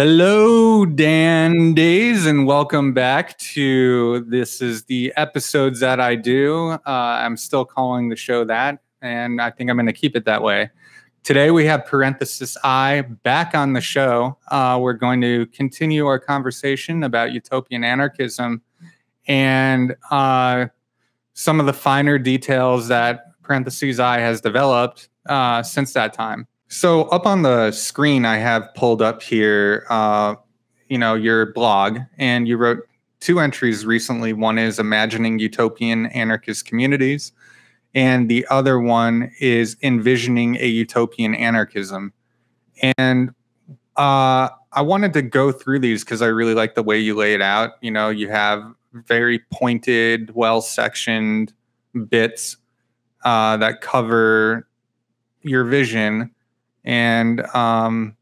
Hello, Dandies, and welcome back to this is the episodes that I do. Uh, I'm still calling the show that, and I think I'm going to keep it that way. Today we have Parenthesis Eye back on the show. Uh, we're going to continue our conversation about utopian anarchism and uh, some of the finer details that Parenthesis Eye has developed uh, since that time. So up on the screen, I have pulled up here, uh, you know, your blog, and you wrote two entries recently. One is imagining utopian anarchist communities, and the other one is envisioning a utopian anarchism. And uh, I wanted to go through these because I really like the way you lay it out. You know, you have very pointed, well sectioned bits uh, that cover your vision and um,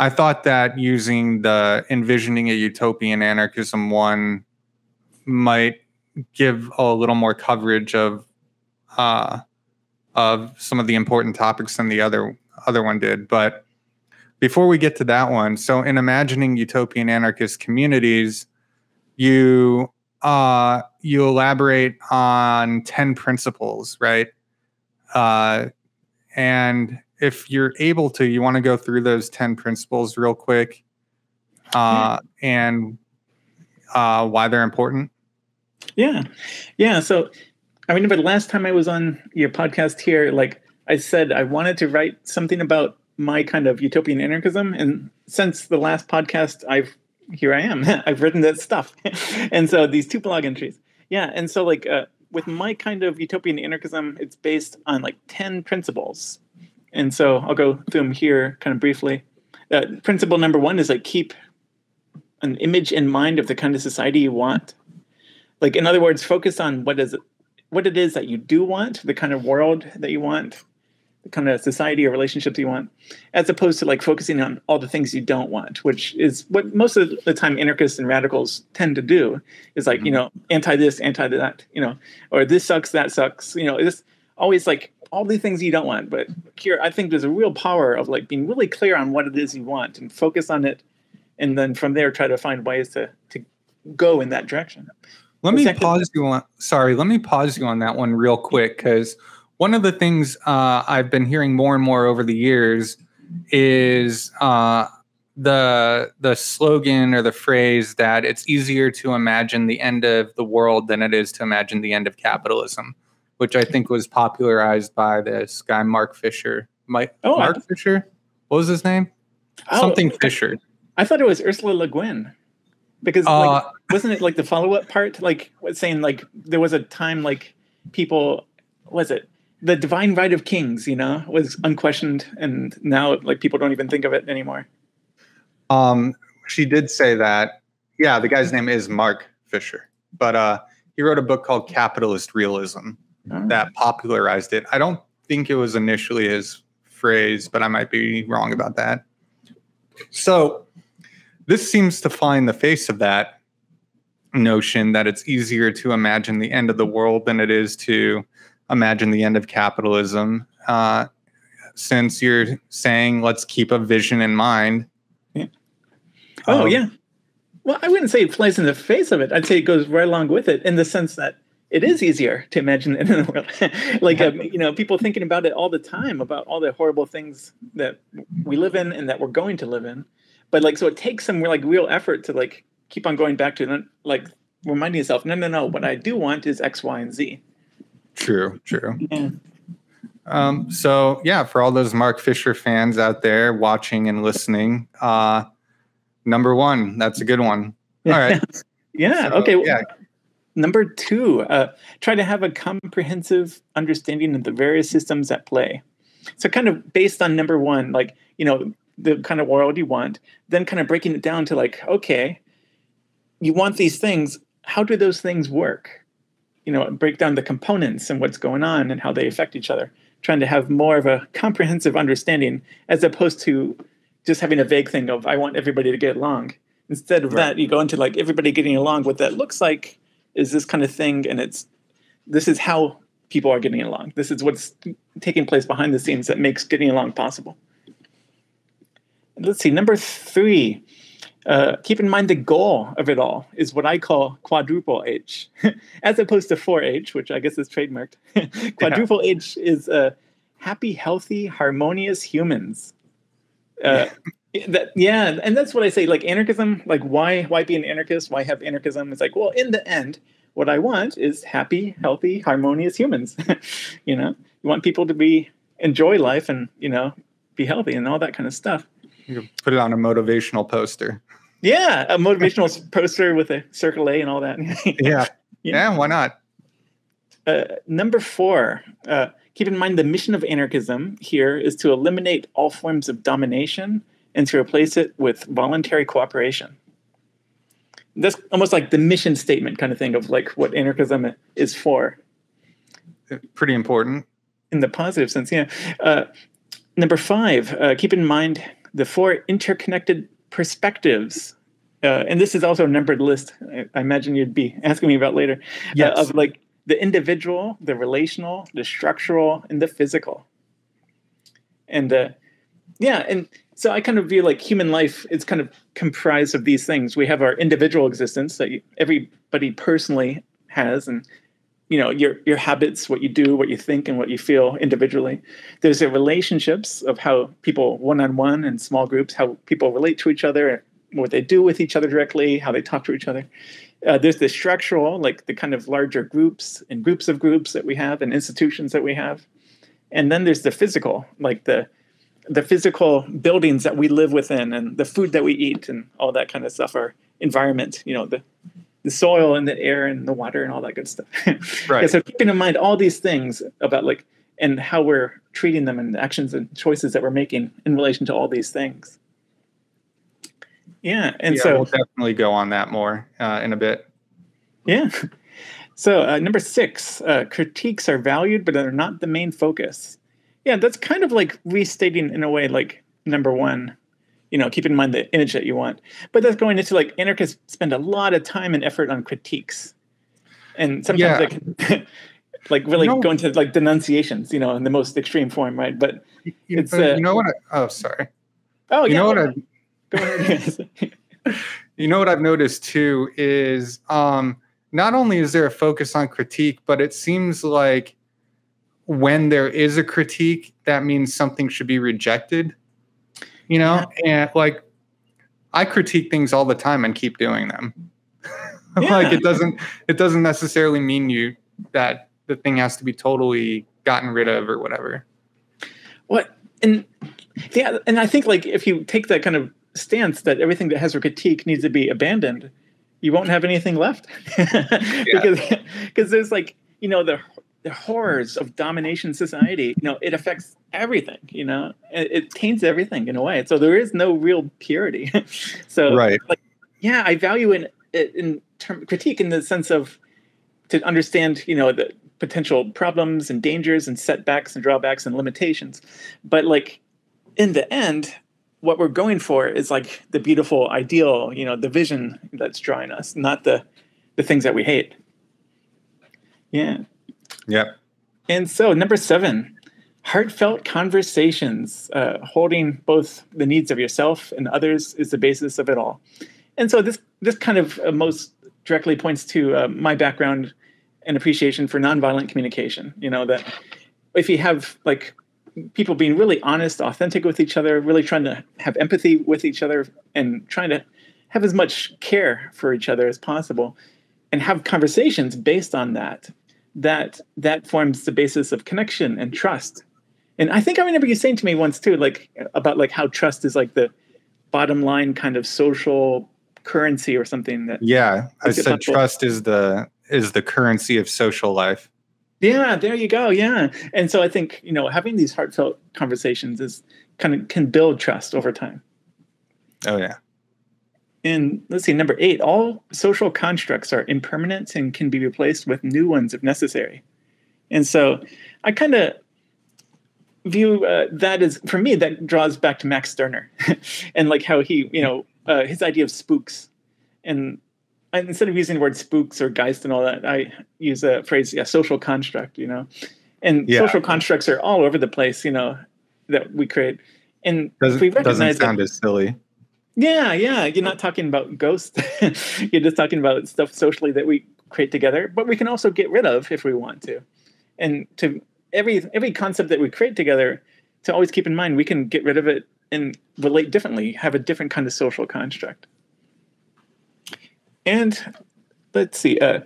I thought that using the envisioning a utopian anarchism one might give a little more coverage of uh, of some of the important topics than the other other one did. But before we get to that one, so in imagining utopian anarchist communities, you uh, you elaborate on ten principles, right? Uh, and if you're able to, you want to go through those 10 principles real quick uh, and uh, why they're important? Yeah. Yeah. So I remember the last time I was on your podcast here, like I said, I wanted to write something about my kind of utopian anarchism. And since the last podcast, I've here I am. I've written that stuff. and so these two blog entries. Yeah. And so like uh, with my kind of utopian anarchism, it's based on like 10 principles and so I'll go through them here kind of briefly. Uh, principle number one is like keep an image in mind of the kind of society you want. Like in other words, focus on what is what it is that you do want, the kind of world that you want, the kind of society or relationships you want, as opposed to like focusing on all the things you don't want, which is what most of the time anarchists and radicals tend to do. Is like mm-hmm. you know anti this, anti that, you know, or this sucks, that sucks, you know. It's always like all the things you don't want. But here, I think there's a real power of like being really clear on what it is you want and focus on it, and then from there try to find ways to to go in that direction. Let me pause you on. Sorry, let me pause you on that one real quick because one of the things uh, I've been hearing more and more over the years is uh, the the slogan or the phrase that it's easier to imagine the end of the world than it is to imagine the end of capitalism which I think was popularized by this guy Mark Fisher. Mike oh, Mark I, Fisher. What was his name? Oh, Something Fisher. I thought it was Ursula Le Guin. Because uh, like, wasn't it like the follow up part? Like saying like there was a time like people was it the divine right of kings, you know, was unquestioned and now like people don't even think of it anymore. Um she did say that. Yeah, the guy's name is Mark Fisher. But uh he wrote a book called Capitalist Realism that popularized it. I don't think it was initially his phrase, but I might be wrong about that. So this seems to find the face of that notion that it's easier to imagine the end of the world than it is to imagine the end of capitalism. Uh, since you're saying let's keep a vision in mind. Yeah. Oh, um, yeah. Well, I wouldn't say it flies in the face of it. I'd say it goes right along with it in the sense that it is easier to imagine it in the world. like um, you know, people thinking about it all the time about all the horrible things that we live in and that we're going to live in. But like, so it takes some like real effort to like keep on going back to like reminding yourself, no, no, no. What I do want is X, Y, and Z. True. True. Yeah. Um, so yeah, for all those Mark Fisher fans out there watching and listening, uh, number one, that's a good one. All right. yeah. So, okay. Yeah. Number two, uh, try to have a comprehensive understanding of the various systems at play. So, kind of based on number one, like, you know, the kind of world you want, then kind of breaking it down to like, okay, you want these things. How do those things work? You know, break down the components and what's going on and how they affect each other. Trying to have more of a comprehensive understanding as opposed to just having a vague thing of, I want everybody to get along. Instead of right. that, you go into like everybody getting along, what that looks like is this kind of thing and it's this is how people are getting along this is what's taking place behind the scenes that makes getting along possible let's see, number three. Uh, keep in mind the goal of it all is what I call quadruple H, as opposed to 4H, which I guess is trademarked. quadruple yeah. H is uh, happy, healthy, harmonious humans. Uh, that yeah, and that's what I say. Like anarchism, like why why be an anarchist? Why have anarchism? It's like well, in the end, what I want is happy, healthy, harmonious humans. you know, you want people to be enjoy life and you know be healthy and all that kind of stuff. You put it on a motivational poster. Yeah, a motivational poster with a circle A and all that. yeah. yeah, yeah, why not? Uh, number four. Uh, keep in mind the mission of anarchism here is to eliminate all forms of domination and to replace it with voluntary cooperation. That's almost like the mission statement kind of thing of like what anarchism is for. Pretty important. In the positive sense, yeah. Uh, number five, uh, keep in mind the four interconnected perspectives. Uh, and this is also a numbered list. I, I, imagine you'd be asking me about later. Uh, yes. of like the individual, the relational, the structural, and the physical. And uh, yeah, and so I kind of view like human life is kind of comprised of these things. We have our individual existence that everybody personally has, and you know your your habits, what you do, what you think, and what you feel individually. There's the relationships of how people one on one and small groups, how people relate to each other, what they do with each other directly, how they talk to each other. Uh, there's the structural, like the kind of larger groups and groups of groups that we have and institutions that we have. And then there's the physical, like the the physical buildings that we live within and the food that we eat and all that kind of stuff, our environment, you know, the the soil and the air and the water and all that good stuff. right. Yeah, so keeping in mind all these things about like and how we're treating them and the actions and choices that we're making in relation to all these things. Yeah, and yeah, so we'll definitely go on that more uh, in a bit. Yeah. So uh, number six, uh, critiques are valued, but they're not the main focus. Yeah, that's kind of like restating in a way like number one. You know, keep in mind the image that you want, but that's going into like anarchists spend a lot of time and effort on critiques, and sometimes yeah. like like really you know, go into like denunciations. You know, in the most extreme form, right? But you, it's uh, you know what? I, oh, sorry. Oh, you yeah. know what? I, you know what I've noticed too is um, not only is there a focus on critique, but it seems like when there is a critique, that means something should be rejected. You know, yeah. and like I critique things all the time and keep doing them. Yeah. like it doesn't it doesn't necessarily mean you that the thing has to be totally gotten rid of or whatever. What and yeah, and I think like if you take that kind of stance that everything that has a critique needs to be abandoned, you won't have anything left because because there's like you know the the horrors of domination society you know it affects everything you know? It, it taints everything in a way. So there is no real purity. So right. like yeah i value in in term critique in the sense of to understand you know the potential problems and dangers and setbacks and drawbacks and limitations. But like in the end what we're going for is like the beautiful ideal, you know, the vision that's drawing us, not the the things that we hate. Yeah. Yep. And so number seven, heartfelt conversations, uh, holding both the needs of yourself and others is the basis of it all. And so this this kind of uh, most directly points to uh, my background and appreciation for nonviolent communication. You know that if you have like people being really honest, authentic with each other, really trying to have empathy with each other, and trying to have as much care for each other as possible, and have conversations based on that. That that forms the basis of connection and trust. And I think I remember you saying to me once too, like about like how trust is like the bottom line kind of social currency or something. That yeah, I said trust is the is the currency of social life. Yeah, there you go. Yeah. And so I think, you know, having these heartfelt conversations is kind of can build trust over time. Oh, yeah. And let's see, number eight, all social constructs are impermanent and can be replaced with new ones if necessary. And so I kind of view uh, that as, for me, that draws back to Max Stirner and like how he, you know, uh, his idea of spooks and instead of using the word spooks or geist and all that, I use a phrase, yeah, social construct, you know. And yeah. social constructs are all over the place, you know, that we create. And doesn't, we doesn't recognize that- sound as silly. Yeah, yeah. You're not talking about ghosts. You're just talking about stuff socially that we create together, but we can also get rid of if we want to. And to every every concept that we create together, to always keep in mind we can get rid of it and relate differently, have a different kind of social construct. And let's see, uh,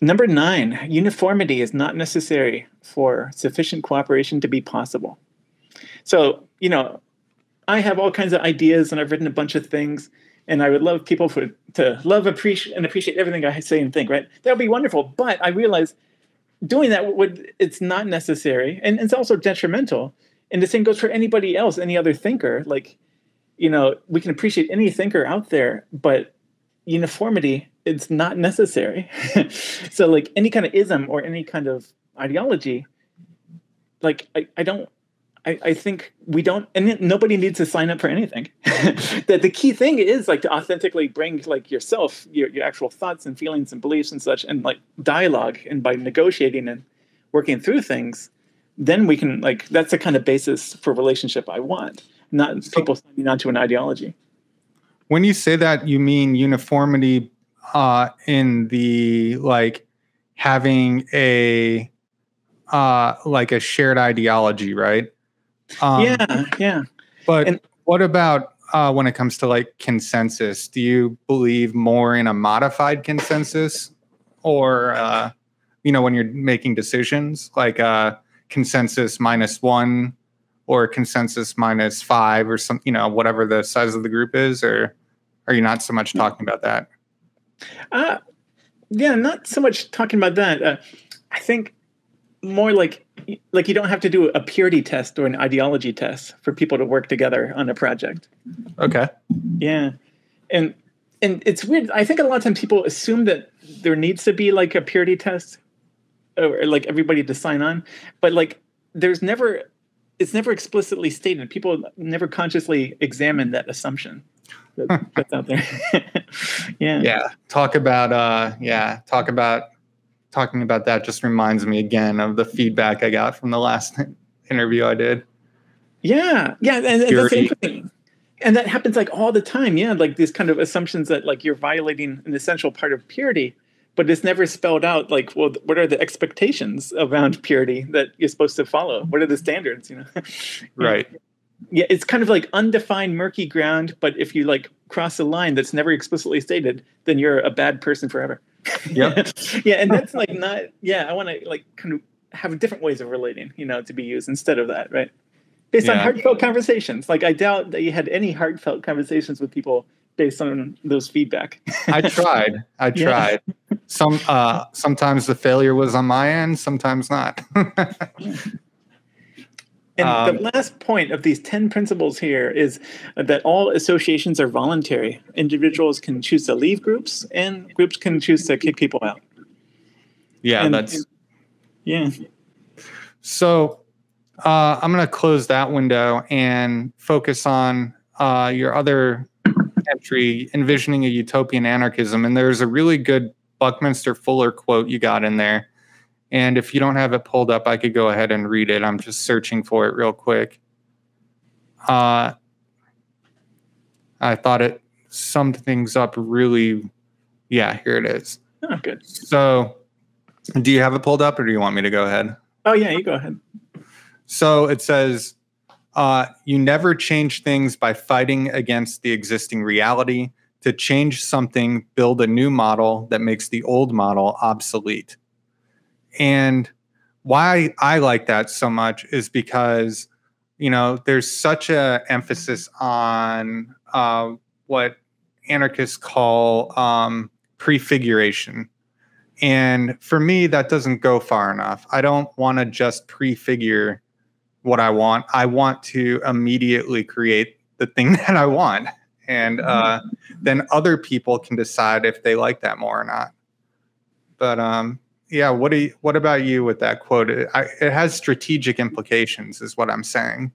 number nine, uniformity is not necessary for sufficient cooperation to be possible. So, you know, I have all kinds of ideas and I've written a bunch of things, and I would love people for to love, appreciate, and appreciate everything I say and think. Right? That would be wonderful. But I realize doing that would it's not necessary, and it's also detrimental. And the same goes for anybody else, any other thinker. Like, you know, we can appreciate any thinker out there, but uniformity it's not necessary. so, like any kind of ism or any kind of ideology, like I, I don't I, I think we don't and nobody needs to sign up for anything that the key thing is like to authentically bring like yourself your, your actual thoughts and feelings and beliefs and such and like dialogue and by negotiating and working through things then we can like that's the kind of basis for relationship i want not people signing on to an ideology When you say that, you mean uniformity uh, in the like having a uh, like a shared ideology, right? Um, yeah yeah But And- what about uh, when it comes to like consensus? Do you believe more in a modified consensus, or uh, you know when you're making decisions, like uh, consensus minus one, or consensus minus five, or some you know whatever the size of the group is, or are you not so much talking about that? Uh, yeah, not so much talking about that. Uh, I think more like like you don't have to do a purity test or an ideology test for people to work together on a project. Okay. Yeah, and and it's weird. I think a lot of times people assume that there needs to be like a purity test or like everybody to sign on, but like there's never it's never explicitly stated. People never consciously examine that assumption that, that's out there. yeah. Yeah. Talk about uh yeah, talk about talking about that just reminds me again of the feedback I got from the last interview I did. Yeah, yeah, and, and that's interesting. And that happens like all the time. Yeah, like these kind of assumptions that like you're violating an essential part of purity, but it's never spelled out. Like, well, what are the expectations around purity that you're supposed to follow? What are the standards? You know, Right. yeah, it's kind of like undefined, murky ground. But if you like cross a line that's never explicitly stated, then you're a bad person forever. Yep. yeah, and that's like not. Yeah, I want to like kind of have different ways of relating, you know, to be used instead of that, right? Based on heartfelt conversations. Like I doubt that you had any heartfelt conversations with people based on those feedback. I tried. I Yeah. tried. Some uh sometimes the failure was on my end, sometimes not. And Um, the last point of these 10 principles here is that all associations are voluntary. Individuals can choose to leave groups, and groups can choose to kick people out. yeah, And- that's Yeah. So uh, I'm going to close that window and focus on uh, your other entry, envisioning a utopian anarchism. And there's a really good Buckminster Fuller quote you got in there. And if you don't have it pulled up, I could go ahead and read it. I'm just searching for it real quick. Uh, I thought it summed things up really. Yeah, here it is. Oh, good. So, do you have it pulled up, or do you want me to go ahead? Oh, yeah, you go ahead. So it says, uh, you never change things by fighting against the existing reality. To change something, build a new model that makes the old model obsolete. And why I like that so much is because, you know, there's such a emphasis on uh, what anarchists call um, prefiguration. And for me, that doesn't go far enough. I don't want to just prefigure what I want. I want to immediately create the thing that I want. And uh, then other people can decide if they like that more or not. But um, yeah, what do you, what about you with that quote? It, I, it has strategic implications, is what I'm saying.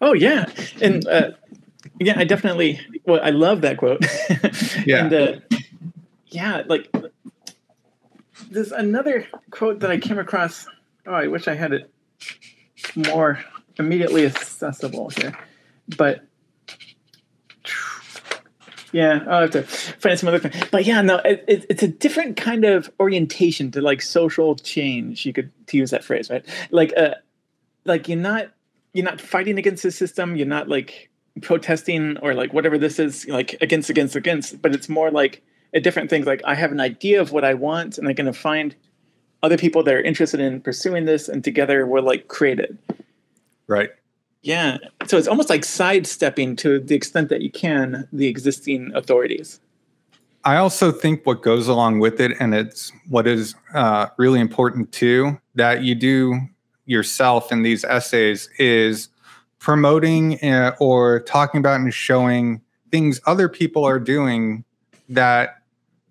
Oh, yeah. And uh, yeah, I definitely, well, I love that quote. Yeah. And uh, yeah, like there's another quote that I came across. Oh, I wish I had it more immediately accessible here. but yeah, I'll have to find some other thing. But yeah, no, it, it, it's a different kind of orientation to like social change. You could to use that phrase, right? Like, uh, like you're not you're not fighting against the system. You're not like protesting or like whatever this is like against against against. But it's more like a different thing. Like I have an idea of what I want, and I'm going to find other people that are interested in pursuing this, and together we'll like create it. Right. Yeah. So it's almost like sidestepping to the extent that you can the existing authorities. I also think what goes along with it, and it's what is uh, really important too, that you do yourself in these essays is promoting uh, or talking about and showing things other people are doing that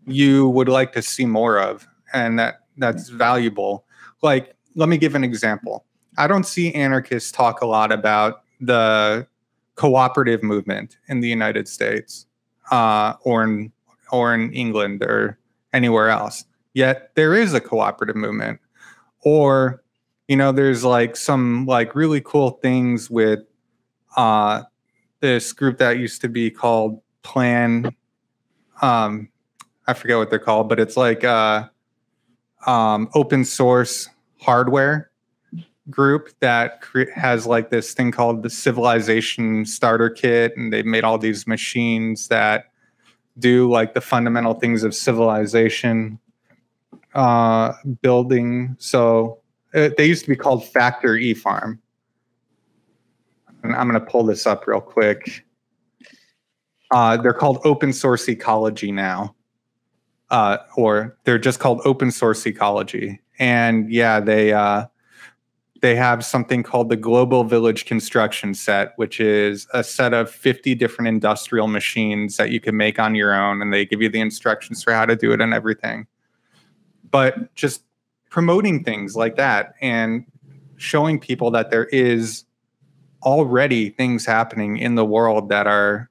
you would like to see more of and that that's valuable like let me give an example I don't see anarchists talk a lot about the cooperative movement in the United States uh, or in or in England or anywhere else. Yet there is a cooperative movement. Or, you know, there's like some like really cool things with uh, this group that used to be called Plan. Um, I forget what they're called, but it's like uh, um, open source hardware group that has like this thing called the civilization starter kit and they've made all these machines that do like the fundamental things of civilization uh, building. So uh, they used to be called factor e farm. And i'm going to pull this up real quick. Uh, they're called open source ecology now. Uh, or they're just called open source ecology. And yeah they uh, they have something called the Global Village Construction Set, which is a set of 50 different industrial machines that you can make on your own, and they give you the instructions for how to do it and everything. But just promoting things like that and showing people that there is already things happening in the world that are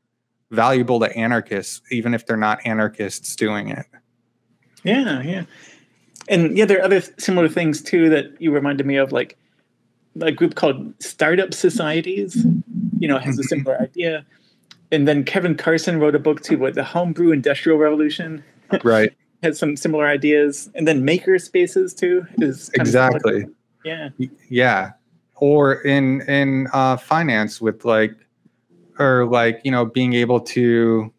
valuable to anarchists, even if they're not anarchists doing it. Yeah, yeah. And yeah, there are other similar things too that you reminded me of, like a group called Startup Societies, you know, has a mm-hmm. similar idea. And then Kevin Carson wrote a book too, what the Homebrew Industrial Revolution. Right. has some similar ideas. And then maker spaces too is exactly. Yeah. Yeah. Or in in uh, finance with like or like, you know, being able to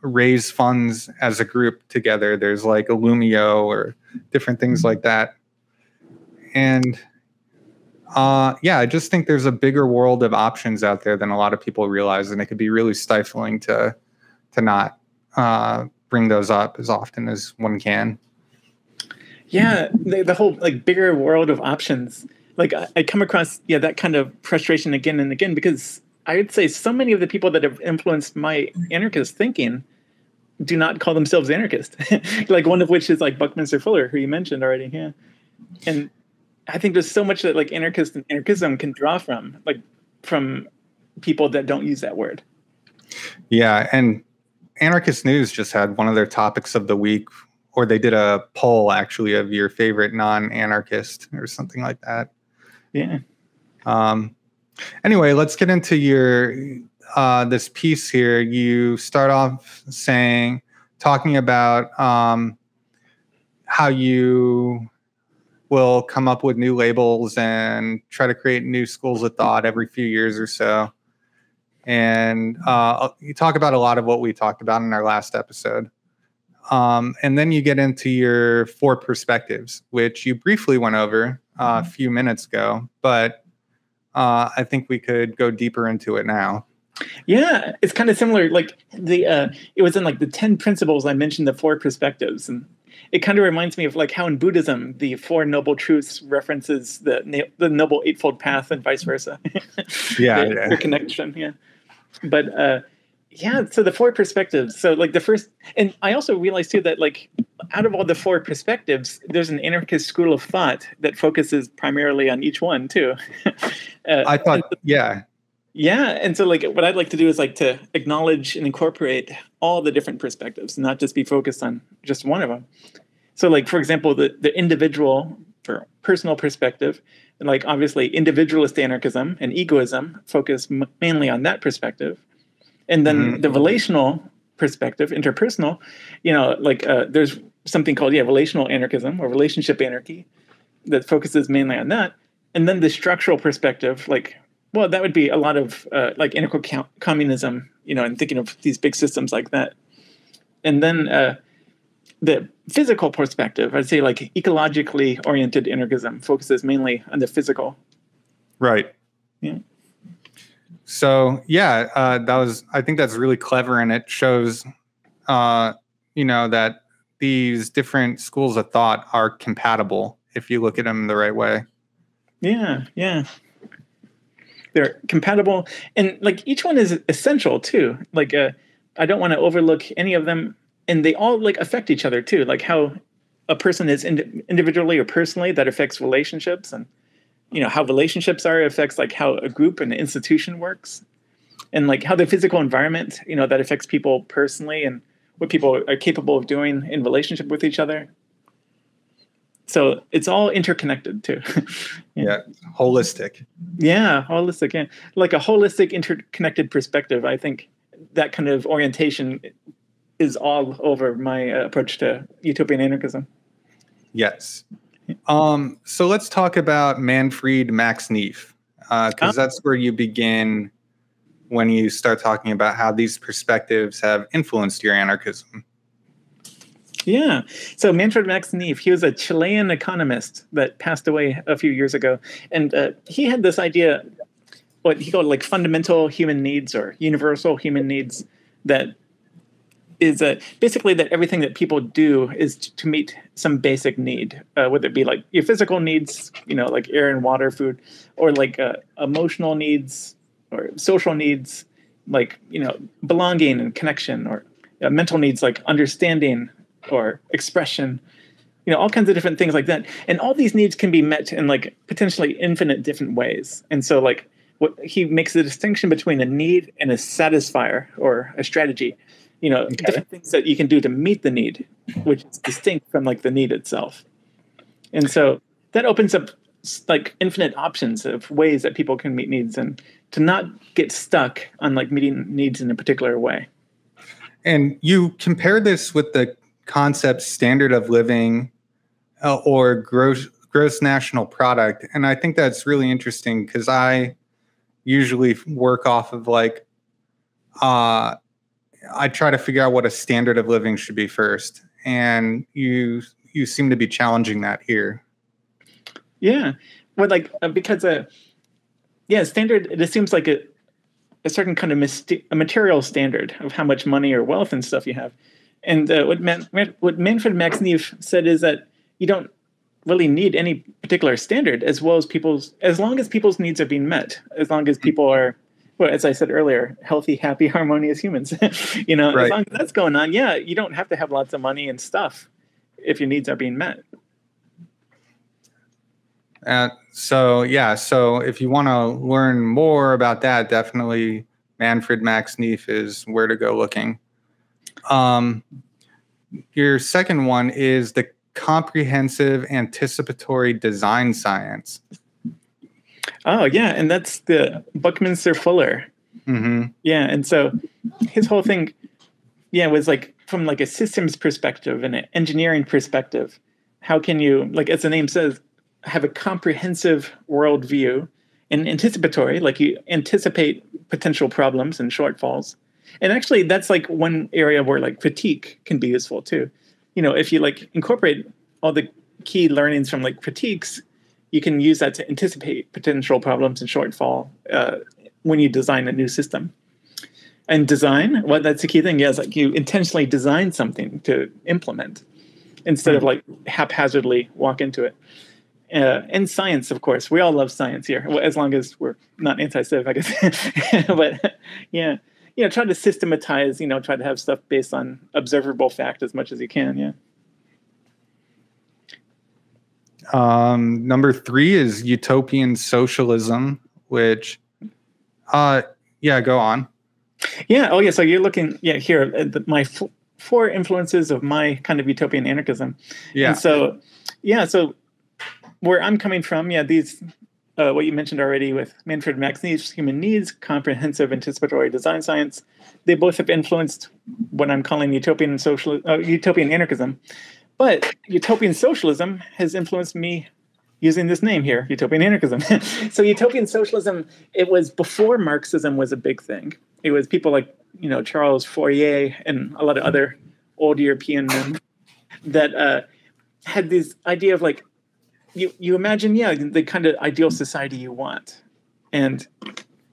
raise funds as a group together. There's like Illumio or different things like that. And uh, yeah, I just think there's a bigger world of options out there than a lot of people realize, and it could be really stifling to to not uh, bring those up as often as one can. Yeah, the, the whole like bigger world of options. Like I, I come across yeah that kind of frustration again and again because I would say so many of the people that have influenced my anarchist thinking do not call themselves anarchist. like one of which is like Buckminster Fuller, who you mentioned already. Yeah, and I think there's so much that like anarchist and anarchism can draw from, like from people that don't use that word. Yeah, and Anarchist News just had one of their topics of the week, or they did a poll actually of your favorite non-anarchist or something like that. Yeah. Um. Anyway, let's get into your uh, this piece here. You start off saying, talking about um, how you will come up with new labels and try to create new schools of thought every few years or so. And uh, you talk about a lot of what we talked about in our last episode. Um, and then you get into your four perspectives, which you briefly went over uh, a few minutes ago, but uh, I think we could go deeper into it now. Yeah, it's kind of similar. Like the uh, it was in like the ten principles I mentioned the four perspectives, and it kind of reminds me of like how in Buddhism the Four Noble Truths references the the Noble Eightfold Path and vice versa. yeah, the, yeah. the connection. Yeah, but uh, yeah. So the four perspectives. So like the first, and I also realized too that like out of all the four perspectives, there's an anarchist school of thought that focuses primarily on each one too. uh, I thought, yeah. Yeah, and so like what I'd like to do is like to acknowledge and incorporate all the different perspectives, not just be focused on just one of them. So like for example, the the individual or personal perspective, and like obviously individualist anarchism and egoism focus m- mainly on that perspective, and then Mhm. the relational perspective, interpersonal, you know, like uh, there's something called yeah relational anarchism or relationship anarchy that focuses mainly on that, and then the structural perspective, like well, that would be a lot of uh, like anarcho communism, you know, and thinking of these big systems like that. And then uh, the physical perspective, I'd say like ecologically oriented anarchism focuses mainly on the physical. Right. Yeah. So yeah, uh, that was. I think that's really clever, and it shows, uh, you know, that these different schools of thought are compatible if you look at them the right way. Yeah, yeah. They're compatible, and like each one is essential too. Like, uh, I don't want to overlook any of them, and they all like affect each other too. Like how a person is ind- individually or personally that affects relationships, and you know how relationships are affects like how a group and an institution works, and like how the physical environment you know that affects people personally and what people are capable of doing in relationship with each other. So it's all interconnected too. Yeah, holistic. Yeah, holistic. Yeah, like a holistic, interconnected perspective. I think that kind of orientation is all over my uh, approach to utopian anarchism. Yes. Um, so let's talk about Manfred Max Neef, because Ah. that's where you begin when you start talking about how these perspectives have influenced your anarchism. Yeah. So Manfred Max Neef, he was a Chilean economist that passed away a few years ago, and uh, he had this idea, what he called like fundamental human needs or universal human needs, that is uh, basically that everything that people do is to meet some basic need, uh, whether it be like your physical needs, you know, like air and water, food, or like uh, emotional needs or social needs, like you know, belonging and connection, or uh, mental needs like understanding or expression you know all kinds of different things like that. And all these needs can be met in like potentially infinite different ways. And so like what he makes the distinction between a need and a satisfier or a strategy you know different things that you can do to meet the need which is distinct from like the need itself. And so that opens up like infinite options of ways that people can meet needs and to not get stuck on like meeting needs in a particular way. And you compare this with the concept standard of living uh, or gross gross national product, and I think that's really interesting because I usually work off of like uh, I try to figure out what a standard of living should be first, and you you seem to be challenging that here. Yeah, well, like uh, because uh, yeah, standard. It assumes like a a certain kind of mysti- a material standard of how much money or wealth and stuff you have. And uh, what Man- what Manfred Max Neef said is that you don't really need any particular standard as well as people's as long as people's needs are being met, as long as people are. Well, as I said earlier, healthy, happy, harmonious humans. you know, Right. as long as that's going on, yeah, you don't have to have lots of money and stuff if your needs are being met. Uh, so yeah, so if you want to learn more about that, definitely Manfred Max Neef is where to go looking. Um, your second one is the comprehensive anticipatory design science. Oh yeah, and that's the Buckminster Fuller. hmm Yeah, and so his whole thing, yeah, was like from like a systems perspective and an engineering perspective. How can you, like as the name says, have a comprehensive worldview and anticipatory, like you anticipate potential problems and shortfalls. And actually, that's like one area where like critique can be useful too. You know, if you like incorporate all the key learnings from like critiques, you can use that to anticipate potential problems and shortfall uh, when you design a new system. And design, well, that's the key thing. Yeah, is like you intentionally design something to implement instead of like haphazardly walk into it. Uh, and science, of course, we all love science here, well, as long as we're not anti-civ, I guess. but yeah, you know, try to systematize. You know, try to have stuff based on observable fact as much as you can. Yeah. Um, number three is utopian socialism, which, uh, yeah, go on. Yeah. Oh, yeah. So you're looking, yeah, here, at the, my f- four influences of my kind of utopian anarchism. Yeah. And so, yeah. So where I'm coming from, yeah, these uh, what you mentioned already with Manfred Max Neef's Human Needs, Comprehensive Anticipatory Design Science, they both have influenced what I'm calling utopian social uh, utopian anarchism. But utopian socialism has influenced me using this name here, utopian anarchism. so utopian socialism, it was before Marxism was a big thing. It was people like you know Charles Fourier and a lot of other old European men that uh, had this idea of like you you imagine yeah the kind of ideal society you want, and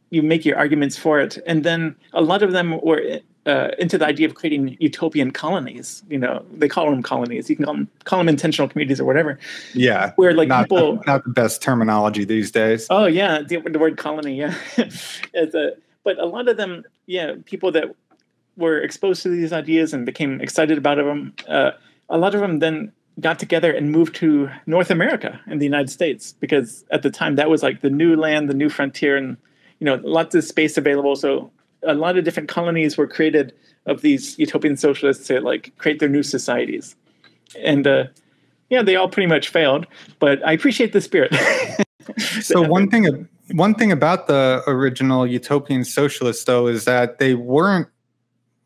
you make your arguments for it, and then a lot of them were uh, into the idea of creating utopian colonies. You know, they call them colonies. You can call them call them intentional communities or whatever. Yeah, where like not, people not, not the best terminology these days. Oh yeah, the, the word colony. Yeah, a, but a lot of them, yeah, people that were exposed to these ideas and became excited about them. Uh, a lot of them then got together and moved to North America in the United States because at the time that was like the new land, the new frontier, and you know lots of space available. So a lot of different colonies were created of these utopian socialists to like create their new societies, and uh, yeah, they all pretty much failed. But I appreciate the spirit. so one thing, one thing about the original utopian socialists, though, is that they weren't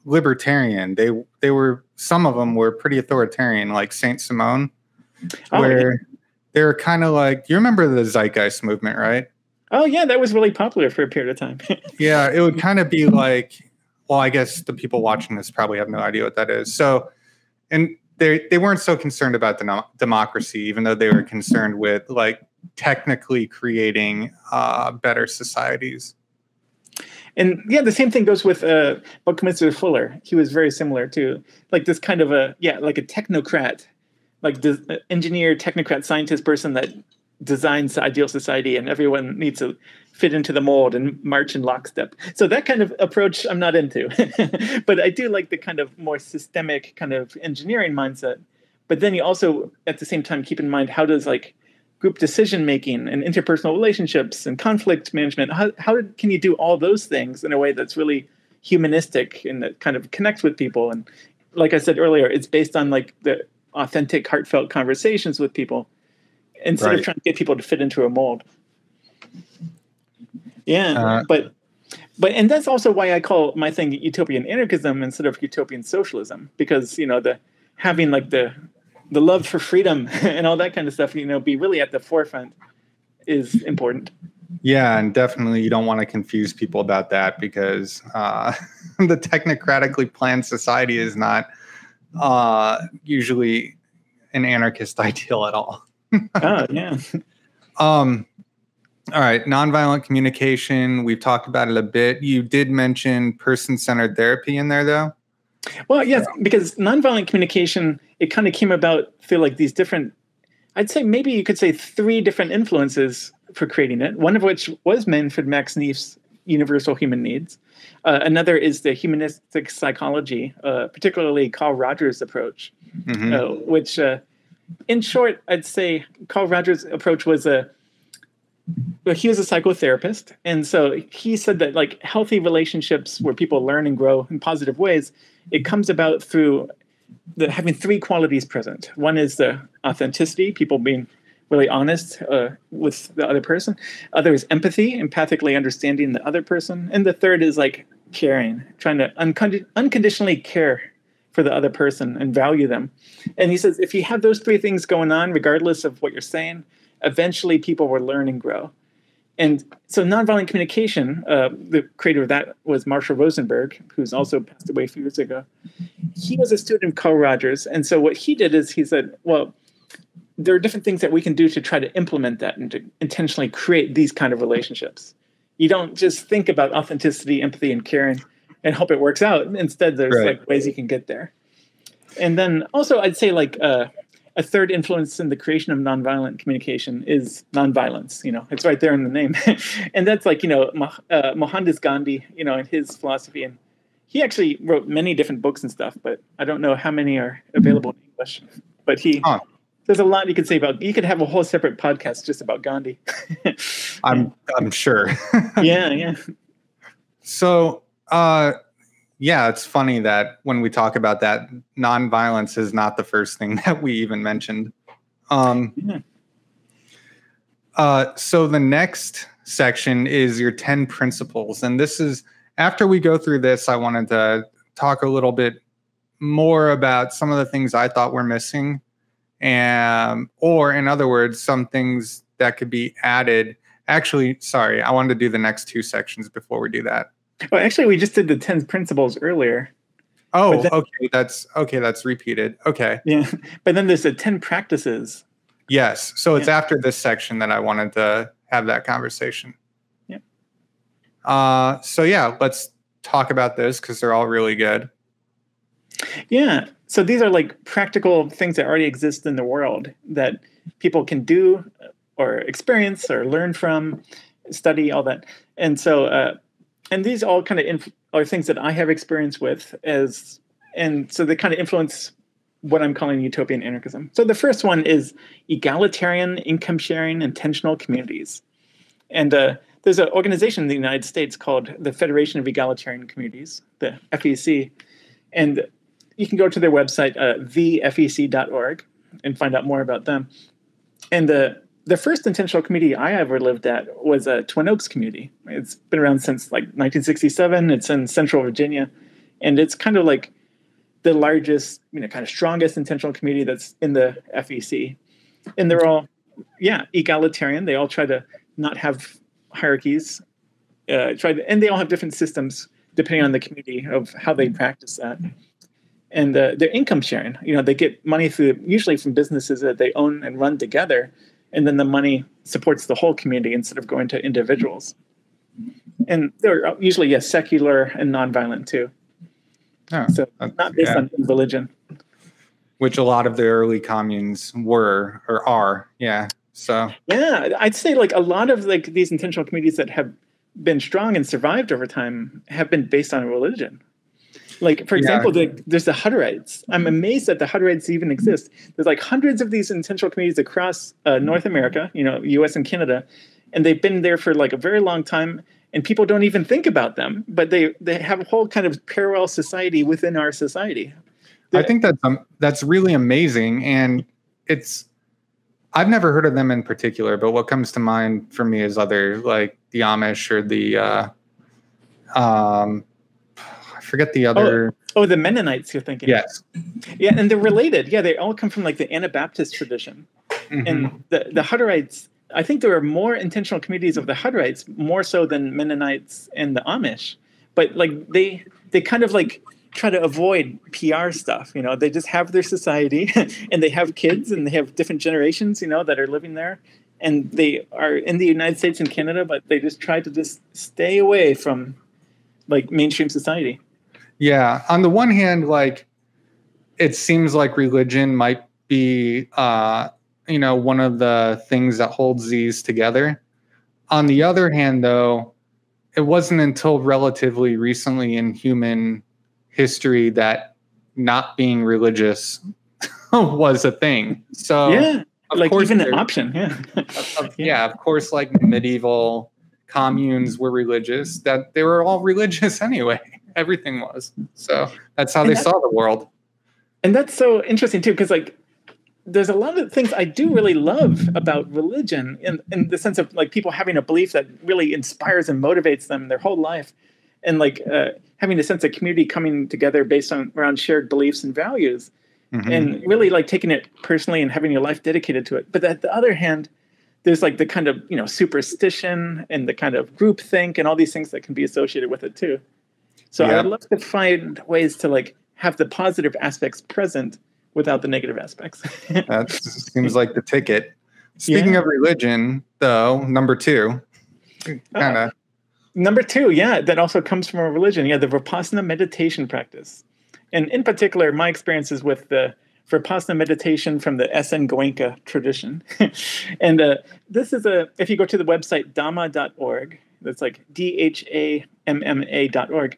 libertarian. They they were some of them were pretty authoritarian, like Saint Simon, oh, where yeah. they were kind of like you remember the Zeitgeist movement, right? Oh yeah, that was really popular for a period of time. yeah, it would kind of be like, well, I guess the people watching this probably have no idea what that is. So, and they they weren't so concerned about the democracy, even though they were concerned with like technically creating uh, better societies. And yeah, the same thing goes with uh, Buckminster Fuller. He was very similar to like this kind of a yeah, like a technocrat, like de- uh, engineer, technocrat, scientist person that designs the ideal society, and everyone needs to fit into the mold and march in lockstep. So that kind of approach I'm not into, but I do like the kind of more systemic kind of engineering mindset. But then you also at the same time keep in mind how does like group decision making and interpersonal relationships and conflict management how, how can you do all those things in a way that's really humanistic and that kind of connects with people and like i said earlier it's based on like the authentic heartfelt conversations with people instead right. of trying to get people to fit into a mold yeah uh, but but and that's also why i call my thing utopian anarchism instead of utopian socialism because you know the having like the the love for freedom and all that kind of stuff, you know, be really at the forefront is important. Yeah, and definitely you don't want to confuse people about that because uh, the technocratically planned society is not uh, usually an anarchist ideal at all. oh, yeah. Um, all right, nonviolent communication. We've talked about it a bit. You did mention person centered therapy in there, though. Well, yes, because nonviolent communication, it kind of came about through like these different, I'd say maybe you could say three different influences for creating it. One of which was Manfred Max Neef's Universal Human Needs. Uh, another is the humanistic psychology, uh, particularly Carl Rogers' approach, mm-hmm. uh, which, uh, in short, I'd say Carl Rogers' approach was a well, he was a psychotherapist and so he said that like healthy relationships where people learn and grow in positive ways it comes about through the, having three qualities present. One is the authenticity, people being really honest uh, with the other person. Other is empathy, empathically understanding the other person. And the third is like caring, trying to uncond- unconditionally care for the other person and value them. And he says if you have those three things going on, regardless of what you're saying, eventually people will learn and grow. And so, nonviolent communication, uh, the creator of that was Marshall Rosenberg, who's also passed away a few years ago. He was a student of Carl Rogers. And so, what he did is he said, well, there are different things that we can do to try to implement that and to intentionally create these kind of relationships. You don't just think about authenticity, empathy, and caring and hope it works out. Instead, there's right. like ways you can get there. And then also, I'd say like uh, a third influence in the creation of nonviolent communication is nonviolence. You know, it's right there in the name, and that's like you know uh, Mohandas Gandhi. You know, and his philosophy, and he actually wrote many different books and stuff, but I don't know how many are available in English. But he. Huh. There's a lot you could say about. You could have a whole separate podcast just about Gandhi. I'm I'm sure. yeah, yeah. So, uh, yeah, it's funny that when we talk about that, nonviolence is not the first thing that we even mentioned. Um, yeah. Uh, so the next section is your 10 principles. And this is after we go through this, I wanted to talk a little bit more about some of the things I thought were missing. And, or in other words, some things that could be added. Actually, sorry, I wanted to do the next two sections before we do that. Well, actually, we just did the 10 principles earlier. Oh, then, okay. That's okay. That's repeated. Okay. Yeah. But then there's the 10 practices. Yes. So it's yeah. after this section that I wanted to have that conversation. Yeah. Uh, so yeah, let's talk about those because they're all really good. Yeah. So these are like practical things that already exist in the world that people can do or experience or learn from, study, all that. And so, uh, and these all kind of inf- are things that I have experience with as, and so they kind of influence what I'm calling utopian anarchism. So the first one is egalitarian income sharing intentional communities. And uh, there's an organization in the United States called the Federation of Egalitarian Communities, the FEC. And you can go to their website, uh, and find out more about them. And the the first intentional community I ever lived at was a Twin Oaks community. It's been around since like 1967. It's in Central Virginia, and it's kind of like the largest, you know, kind of strongest intentional community that's in the FEC. And they're all, yeah, egalitarian. They all try to not have hierarchies. Uh, try to, and they all have different systems depending on the community of how they practice that. And uh, their income sharing, you know, they get money through usually from businesses that they own and run together, and then the money supports the whole community instead of going to individuals. And they're usually yes, secular and nonviolent too. Oh, so not based yeah. on religion. Which a lot of the early communes were or are, yeah. So yeah, I'd say like a lot of like these intentional communities that have been strong and survived over time have been based on religion. Like for example, yeah. the, there's the Hutterites. I'm amazed that the Hutterites even exist. There's like hundreds of these intentional communities across uh, North America, you know, U.S. and Canada, and they've been there for like a very long time and people don't even think about them but they they have a whole kind of parallel society within our society i think that's um, that's really amazing and it's i've never heard of them in particular but what comes to mind for me is other like the amish or the uh um forget the other oh, oh the mennonites you're thinking yes yeah and they're related yeah they all come from like the anabaptist tradition mm-hmm. and the the hutterites I think there are more intentional communities of the Hutterites, more so than Mennonites and the Amish. But like they they kind of like try to avoid PR stuff. You know, they just have their society and they have kids and they have different generations, you know, that are living there. And they are in the United States and Canada, but they just try to just stay away from like mainstream society. Yeah. On the one hand, like it seems like religion might be uh you know one of the things that holds these together. On the other hand though it wasn't until relatively recently in human history that not being religious was a thing. So yeah like even an option yeah. of, yeah of course like medieval communes were religious that they were all religious anyway. Everything was. So that's how and they saw the world. And that's so interesting too because like there's a lot of things I do really love about religion in, in the sense of like people having a belief that really inspires and motivates them their whole life. And like uh, having a sense of community coming together based on around shared beliefs and values. Mm-hmm. and really like taking it personally and having your life dedicated to it. But at the other hand there's like the kind of you know superstition and the kind of group think and all these things that can be associated with it too so yeah. i'd love to find ways to like have the positive aspects present without the negative aspects. that seems like the ticket. Speaking yeah. of religion, though, number two, kind of. Uh, number two, yeah, that also comes from a religion. Yeah, the Vipassana meditation practice. And in particular, my experiences with the Vipassana meditation from the SN Goenka tradition. and uh, this is a, if you go to the website dhamma.org, that's like D H A M M A.org,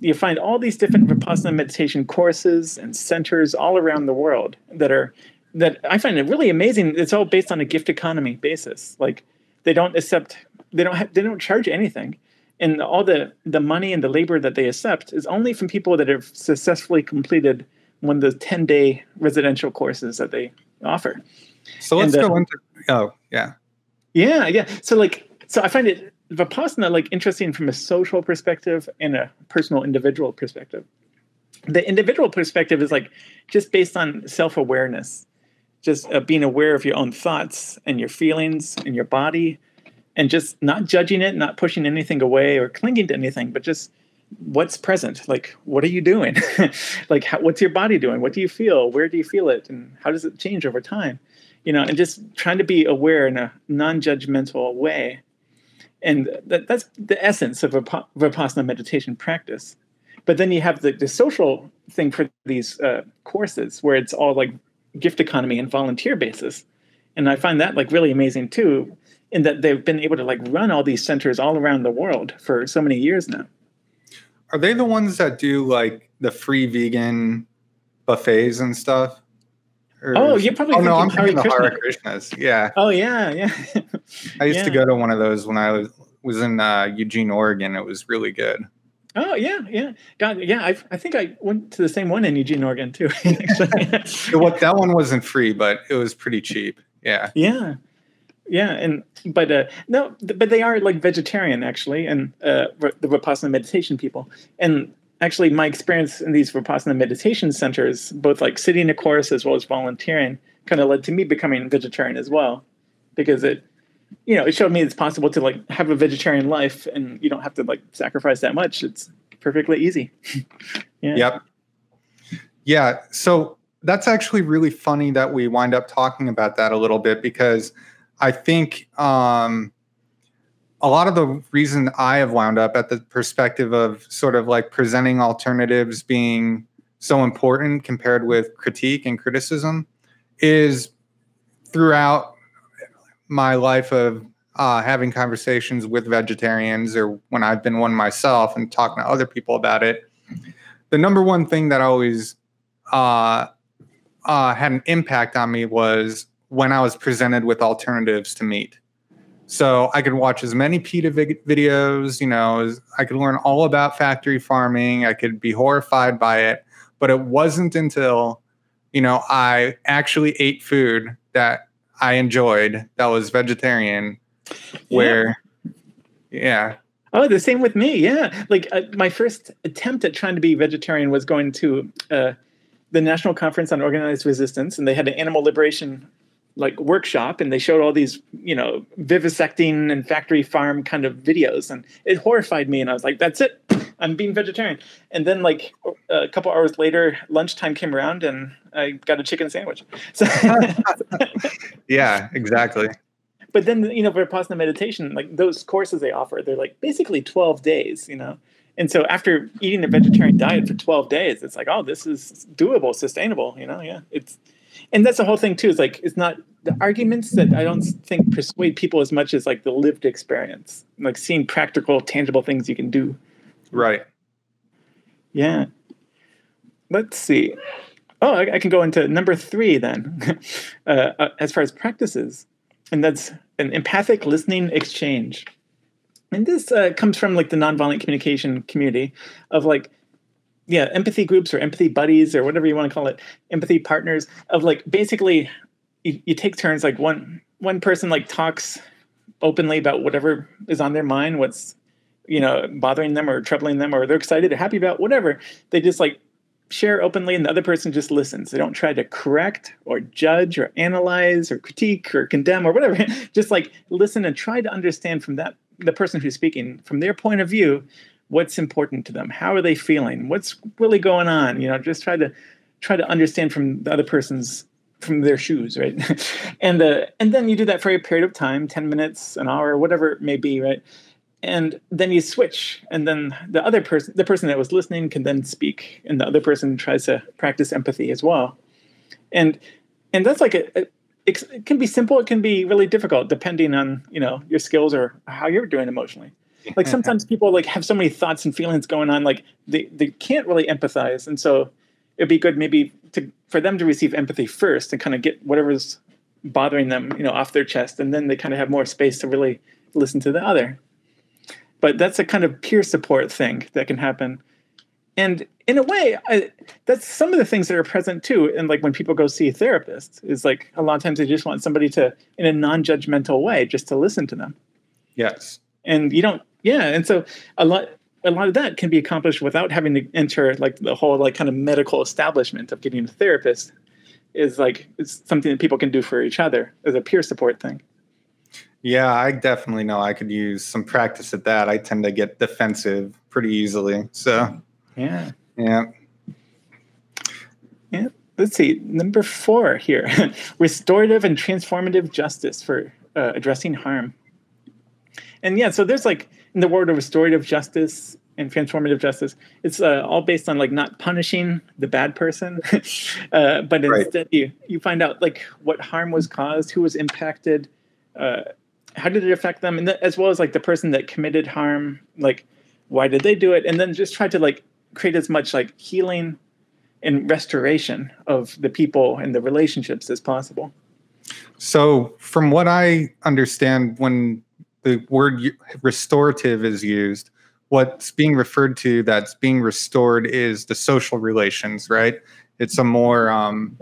you find all these different vipassana meditation courses and centers all around the world that are that I find it really amazing. It's all based on a gift economy basis. Like they don't accept, they don't have, they don't charge anything, and all the the money and the labor that they accept is only from people that have successfully completed one of the ten day residential courses that they offer. So let's and, uh, go into. Oh yeah. Yeah, yeah. So like, so I find it vipassana like interesting from a social perspective and a personal individual perspective. The individual perspective is like just based on self awareness, just uh, being aware of your own thoughts and your feelings and your body, and just not judging it, not pushing anything away or clinging to anything, but just what's present? Like what are you doing? Like how, what's your body doing? What do you feel? Where do you feel it? And how does it change over time? You know and just trying to be aware in a non-judgmental way. And that, that's the essence of a vipassana meditation practice. But then you have the, the social thing for these uh, courses where it's all like gift economy and volunteer basis. And i find that like really amazing too in that they've been able to like run all these centers all around the world for so many years now are they the ones that do like the free vegan buffets and stuff? Or oh, you're probably. Oh no, I'm thinking the Hare Krishnas. Yeah. Oh yeah, yeah. I used yeah. to go to one of those when I was was in uh, Eugene, Oregon. It was really good. Oh yeah, yeah, God, yeah. I I think I went to the same one in Eugene, Oregon too. what that one wasn't free, but it was pretty cheap. Yeah. Yeah yeah and but uh no but they are like vegetarian actually and uh the vipassana meditation people. And actually my experience in these vipassana meditation centers both like sitting a course as well as volunteering kind of led to me becoming vegetarian as well. Because it you know it showed me it's possible to like have a vegetarian life and you don't have to like sacrifice that much. It's perfectly easy. Yeah. Yep. Yeah so that's actually really funny that we wind up talking about that a little bit because I think um, a lot of the reason I have wound up at the perspective of sort of like presenting alternatives being so important compared with critique and criticism is throughout my life of uh, having conversations with vegetarians or when I've been one myself and talking to other people about it. The number one thing that always uh, uh, had an impact on me was when I was presented with alternatives to meat. So I could watch as many PETA videos, you know, I could learn all about factory farming. I could be horrified by it. But it wasn't until, you know, I actually ate food that I enjoyed that was vegetarian, where, yeah. yeah. Oh, the same with me. Yeah. Like uh, my first attempt at trying to be vegetarian was going to uh, the National Conference on Organized Resistance, and they had an animal liberation like workshop and they showed all these you know vivisecting and factory farm kind of videos and it horrified me and i was like that's it. I'm being vegetarian. And then like a couple hours later lunchtime came around and i got a chicken sandwich. So yeah exactly. But then you know for vipassana meditation like those courses they offer they're like basically 12 days you know? And so after eating a vegetarian diet for 12 days it's like oh this is doable sustainable you know? Yeah it's and that's the whole thing too is like it's not the arguments that i don't think persuade people as much as like the lived experience like seeing practical tangible things you can do. Right. Yeah. Let's see. Oh i, I can go into number three then uh, uh, as far as practices and that's an empathic listening exchange. And this uh, comes from like the nonviolent communication community of like yeah empathy groups or empathy buddies or whatever you want to call it empathy partners of like basically you, you take turns like one one person like talks openly about whatever is on their mind what's you know bothering them or troubling them or they're excited or happy about whatever. They just like share openly and the other person just listens. They don't try to correct or judge or analyze or critique or condemn or whatever. Just like listen and try to understand from that the person who's speaking from their point of view what's important to them? How are they feeling? What's really going on? You know just try to try to understand from the other person's from their shoes right? And uh, and then you do that for a period of time 10 minutes an hour whatever it may be right? And then you switch and then the other person the person that was listening can then speak and the other person tries to practice empathy as well. And and that's like a, a it can be simple it can be really difficult depending on you know your skills or how you're doing emotionally like sometimes people like have so many thoughts and feelings going on like they, they can't really empathize. And so it'd be good maybe to for them to receive empathy first and kind of get whatever's bothering them you know off their chest and then they kind of have more space to really listen to the other. But that's a kind of peer support thing that can happen. And in a way I, that's some of the things that are present too and like when people go see a therapist is like a lot of times they just want somebody to in a non-judgmental way just to listen to them. Yes. And you don't yeah and so a lot a lot of that can be accomplished without having to enter like the whole like kind of medical establishment of getting a therapist is like it's something that people can do for each other as a peer support thing. Yeah i definitely know i could use some practice at that. I tend to get defensive pretty easily so. Yeah. Yeah. Yeah let's see number four here restorative and transformative justice for uh, addressing harm. And yeah so there's like in the world of restorative justice and transformative justice it's uh, all based on like not punishing the bad person uh, but instead you you find out like what harm was caused who was impacted uh, how did it affect them and th- as well as like the person that committed harm like why did they do it and then just try to like create as much like healing and restoration of the people and the relationships as possible. So from what i understand when the word restorative is used what's being referred to that's being restored is the social relations right? It's a more um,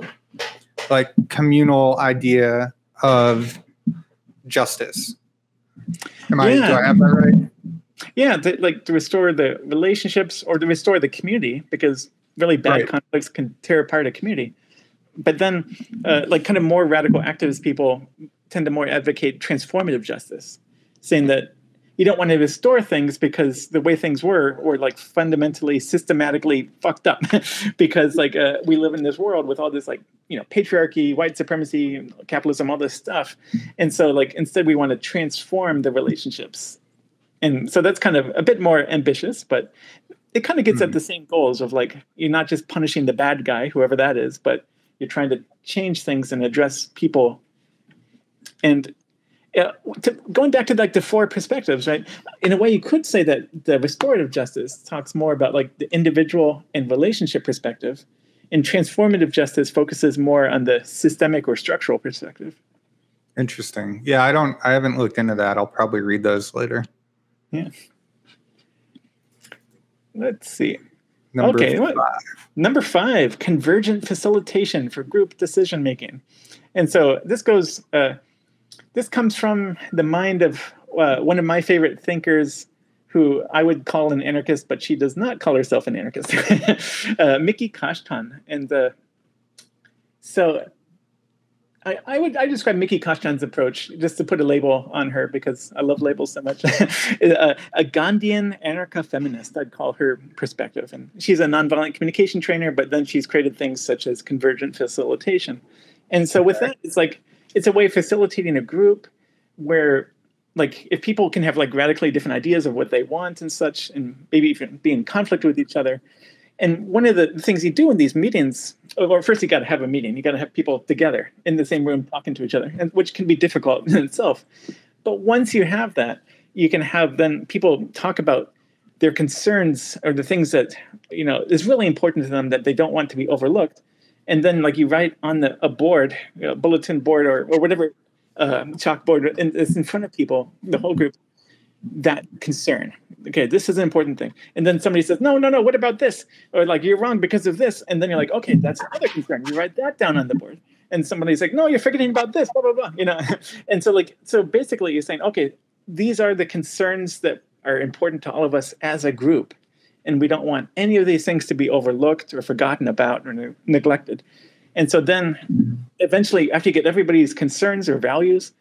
like communal idea of justice. Am i yeah. do i have that right? Yeah to, like to restore the relationships or to restore the community because really bad right. conflicts can tear apart a community. But then uh, like kind of more radical activist people tend to more advocate transformative justice saying that you don't want to restore things because the way things were were like fundamentally systematically fucked up. Because like uh, we live in this world with all this like you know patriarchy white supremacy capitalism all this stuff. And so like instead we want to transform the relationships. And so that's kind of a bit more ambitious but it kind of gets mm-hmm. at the same goals of like you're not just punishing the bad guy whoever that is but you're trying to change things and address people. And uh, to, going back to like the four perspectives right in a way you could say that the restorative justice talks more about like the individual and relationship perspective and transformative justice focuses more on the systemic or structural perspective interesting yeah i don't i haven't looked into that i'll probably read those later yeah. Let's see. Number okay, five. number five, convergent facilitation for group decision making. And so this goes, uh, this comes from the mind of uh, one of my favorite thinkers, who I would call an anarchist, but she does not call herself an anarchist, uh, Miki Kashtan. And uh, so I, I, would I describe Miki Kashtan's approach just to put a label on her because I love labels so much. a, a Gandhian anarcha feminist, I'd call her perspective, and she's a nonviolent communication trainer. But then she's created things such as convergent facilitation, and so with that, it's like it's a way of facilitating a group where, like, if people can have like radically different ideas of what they want and such, and maybe even be in conflict with each other, and one of the things you do in these meetings, oh, or first you got to have a meeting, you got to have people together in the same room talking to each other, and which can be difficult in itself. But once you have that, you can have then people talk about their concerns or the things that you know is really important to them that they don't want to be overlooked, and then like you write on the a board, a bulletin board or or whatever uh, chalkboard, and it's in front of people, the whole group, that concern. Okay, this is an important thing. And then somebody says, no, no, no, what about this? Or like, you're wrong because of this. And then you're like, okay, that's another concern. You write that down on the board. And somebody's like, no, you're forgetting about this, blah, blah, blah. You know? and so like, so basically you're saying, okay, these are the concerns that are important to all of us as a group. And we don't want any of these things to be overlooked or forgotten about or ne- neglected. And so then eventually, after you get everybody's concerns or values,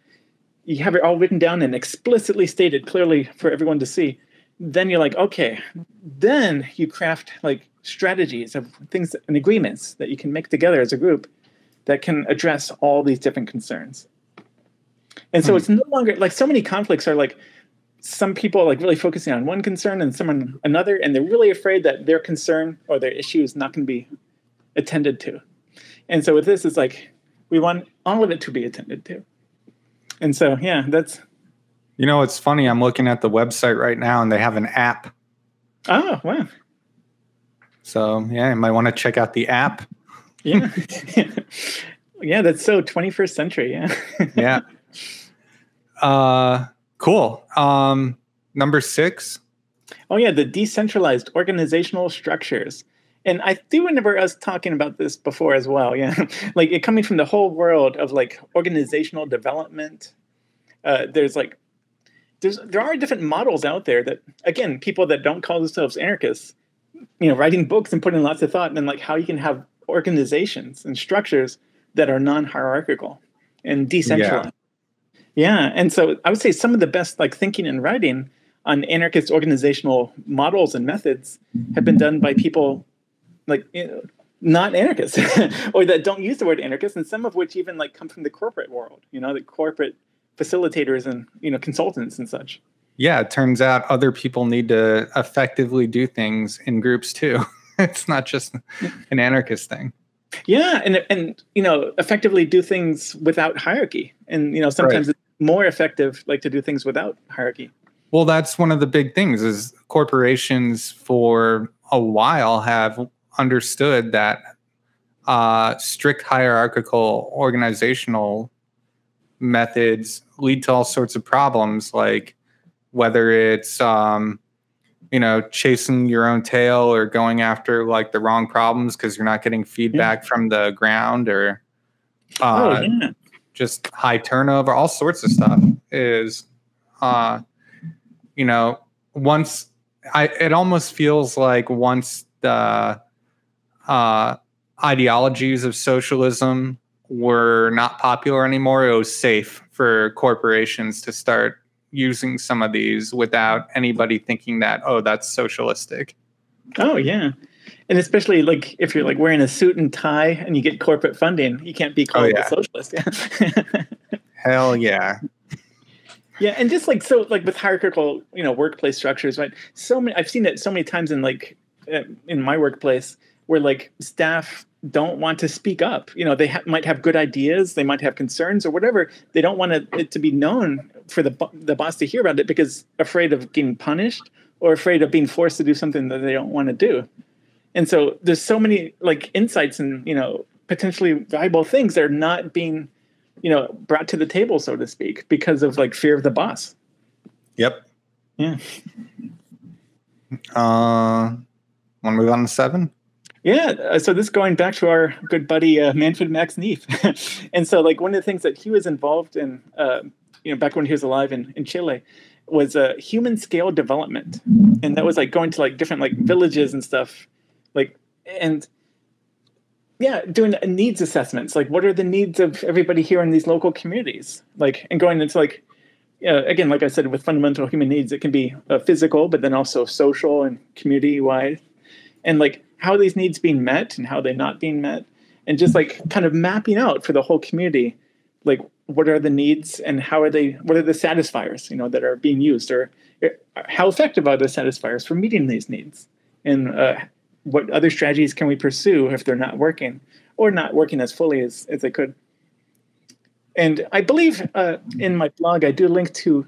you have it all written down and explicitly stated clearly for everyone to see then you're like okay then you craft like strategies of things and agreements that you can make together as a group that can address all these different concerns and so hmm. it's no longer like so many conflicts are like some people like really focusing on one concern and someone another and they're really afraid that their concern or their issue is not going to be attended to and so with this it's like we want all of it to be attended to and so yeah, that's. You know, it's funny. I'm looking at the website right now, and they have an app. Oh wow! So yeah, you might want to check out the app. Yeah, yeah, that's so 21st century. Yeah. yeah. Uh, cool. Um, number six. Oh yeah, the decentralized organizational structures. And I do remember us talking about this before as well. Yeah, like it coming from the whole world of like organizational development. Uh, there's like there's there are different models out there that again people that don't call themselves anarchists, you know, writing books and putting lots of thought and like how you can have organizations and structures that are non-hierarchical and decentralized. Yeah. Yeah, and so I would say some of the best like thinking and writing on anarchist organizational models and methods have been done by people like you know, not anarchists or that don't use the word anarchist and some of which even like come from the corporate world you know the corporate facilitators and you know consultants and such. Yeah it turns out other people need to effectively do things in groups too. It's not just an anarchist thing yeah and and you know effectively do things without hierarchy and you know sometimes right. it's more effective like to do things without hierarchy well that's one of the big things is corporations for a while have understood that uh, strict hierarchical organizational methods lead to all sorts of problems, like whether it's um, you know chasing your own tail or going after like the wrong problems because you're not getting feedback yeah. from the ground or uh, oh, yeah. just high turnover, all sorts of stuff is uh, you know once I it almost feels like once the uh, ideologies of socialism were not popular anymore, it was safe for corporations to start using some of these without anybody thinking that, oh, that's socialistic. Oh, yeah. And especially like if you're like wearing a suit and tie and you get corporate funding, you can't be called oh, yeah. a socialist. Hell yeah. Yeah, and just like so, like with hierarchical, you know, workplace structures, right? So many, I've seen it so many times in like uh, in my workplace where like staff don't want to speak up. You know, they ha- might have good ideas, they might have concerns or whatever. They don't want it to be known for the the boss to hear about it because afraid of getting punished or afraid of being forced to do something that they don't want to do. And so there's so many like insights and you know potentially valuable things that are not being you know brought to the table so to speak because of like fear of the boss. Yep. Yeah. Uh, want to move on to seven? Yeah, uh, so this going back to our good buddy uh, Manfred Max Neef, and so like one of the things that he was involved in, uh, you know, back when he was alive in, in Chile, was uh, human scale development, and that was like going to like different like villages and stuff, like and yeah, doing needs assessments, like what are the needs of everybody here in these local communities, like and going into like uh, again, like I said, with fundamental human needs, it can be uh, physical, but then also social and community wide, and like how are these needs being met and how are they're not being met and just like kind of mapping out for the whole community like what are the needs and how are they what are the satisfiers you know that are being used or uh, how effective are the satisfiers for meeting these needs? And uh, what other strategies can we pursue if they're not working or not working as fully as, as they could? And i believe uh, in my blog i do link to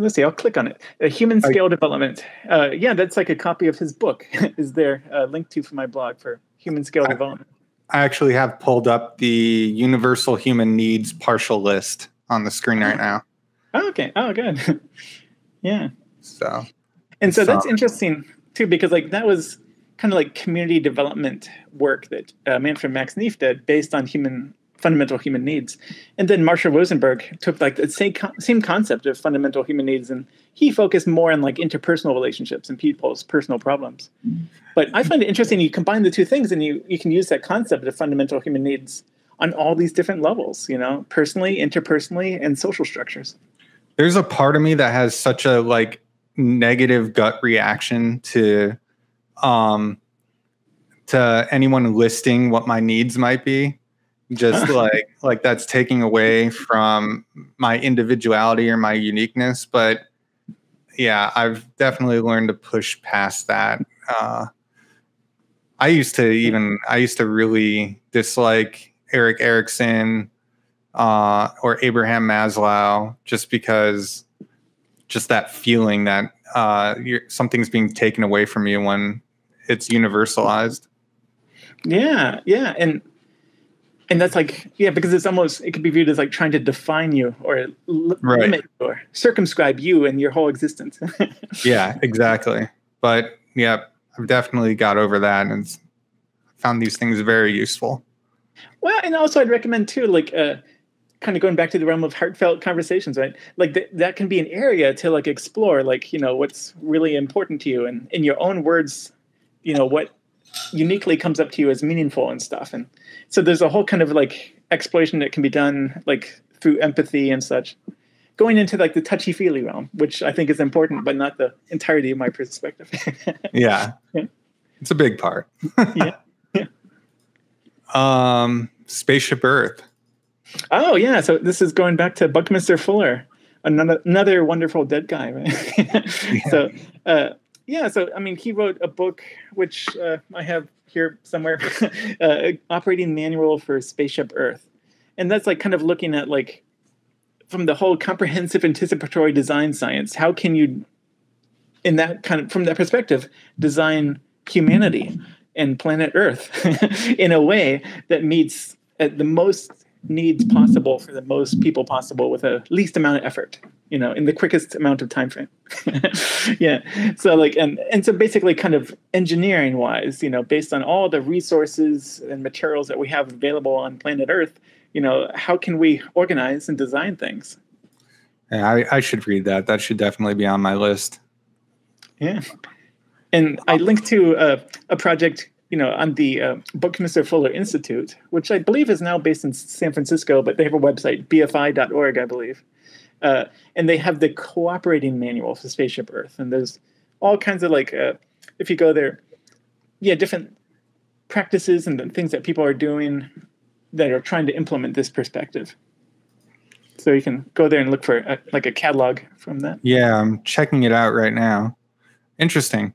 let's see i'll click on it. A human scale development. Uh, yeah that's like a copy of his book. Is there uh, linked to for my blog for human scale I, development? I actually have pulled up the universal human needs partial list on the screen right now. Oh, okay. Oh good. Yeah. So and so, so that's interesting too because like that was kind of like community development work that uh, manfred max neef did based on human fundamental human needs. And then Marshall Rosenberg took like the same same concept of fundamental human needs, and he focused more on like interpersonal relationships and people's personal problems. But I find it interesting. You combine the two things, and you you can use that concept of fundamental human needs on all these different levels. You know, personally, interpersonally, and social structures. There's a part of me that has such a like negative gut reaction to um to anyone listing what my needs might be just like like that's taking away from my individuality or my uniqueness but yeah i've definitely learned to push past that. Uh, i used to even i used to really dislike erik erikson uh, or abraham maslow just because just that feeling that uh, something's being taken away from you when it's universalized. Yeah yeah and and that's like yeah because it's almost it could be viewed as like trying to define you or l- Right. limit or circumscribe you and your whole existence Yeah, exactly. But yeah, I've definitely got over that and found these things very useful. well and also i'd recommend too like uh kind of going back to the realm of heartfelt conversations right like th- that can be an area to like explore like you know what's really important to you and in your own words you know what uniquely comes up to you as meaningful and stuff and so there's a whole kind of like exploration that can be done like through empathy and such going into like the touchy feely realm which i think is important but not the entirety of my perspective Yeah. Yeah. It's a big part. Yeah. Yeah. Um Spaceship Earth. oh yeah so this is going back to buckminster fuller another another wonderful dead guy right so uh yeah so i mean he wrote a book which uh, i have here somewhere uh, operating manual for spaceship earth. And that's like kind of looking at like from the whole comprehensive anticipatory design science how can you in that kind of from that perspective design humanity and planet earth in a way that meets at the most needs possible for the most people possible with a least amount of effort you know in the quickest amount of time frame yeah so like and and so basically kind of engineering wise you know based on all the resources and materials that we have available on planet earth you know how can we organize and design things Yeah, I, I should read that. That should definitely be on my list. yeah and i linked to uh, a project you know on the uh, buckminster fuller institute which i believe is now based in san francisco but they have a website bfi.org i believe uh, and they have the cooperating manual for spaceship earth and there's all kinds of like uh, if you go there yeah different practices and the things that people are doing that are trying to implement this perspective so you can go there and look for a, like a catalog from that Yeah, I'm checking it out right now. Interesting.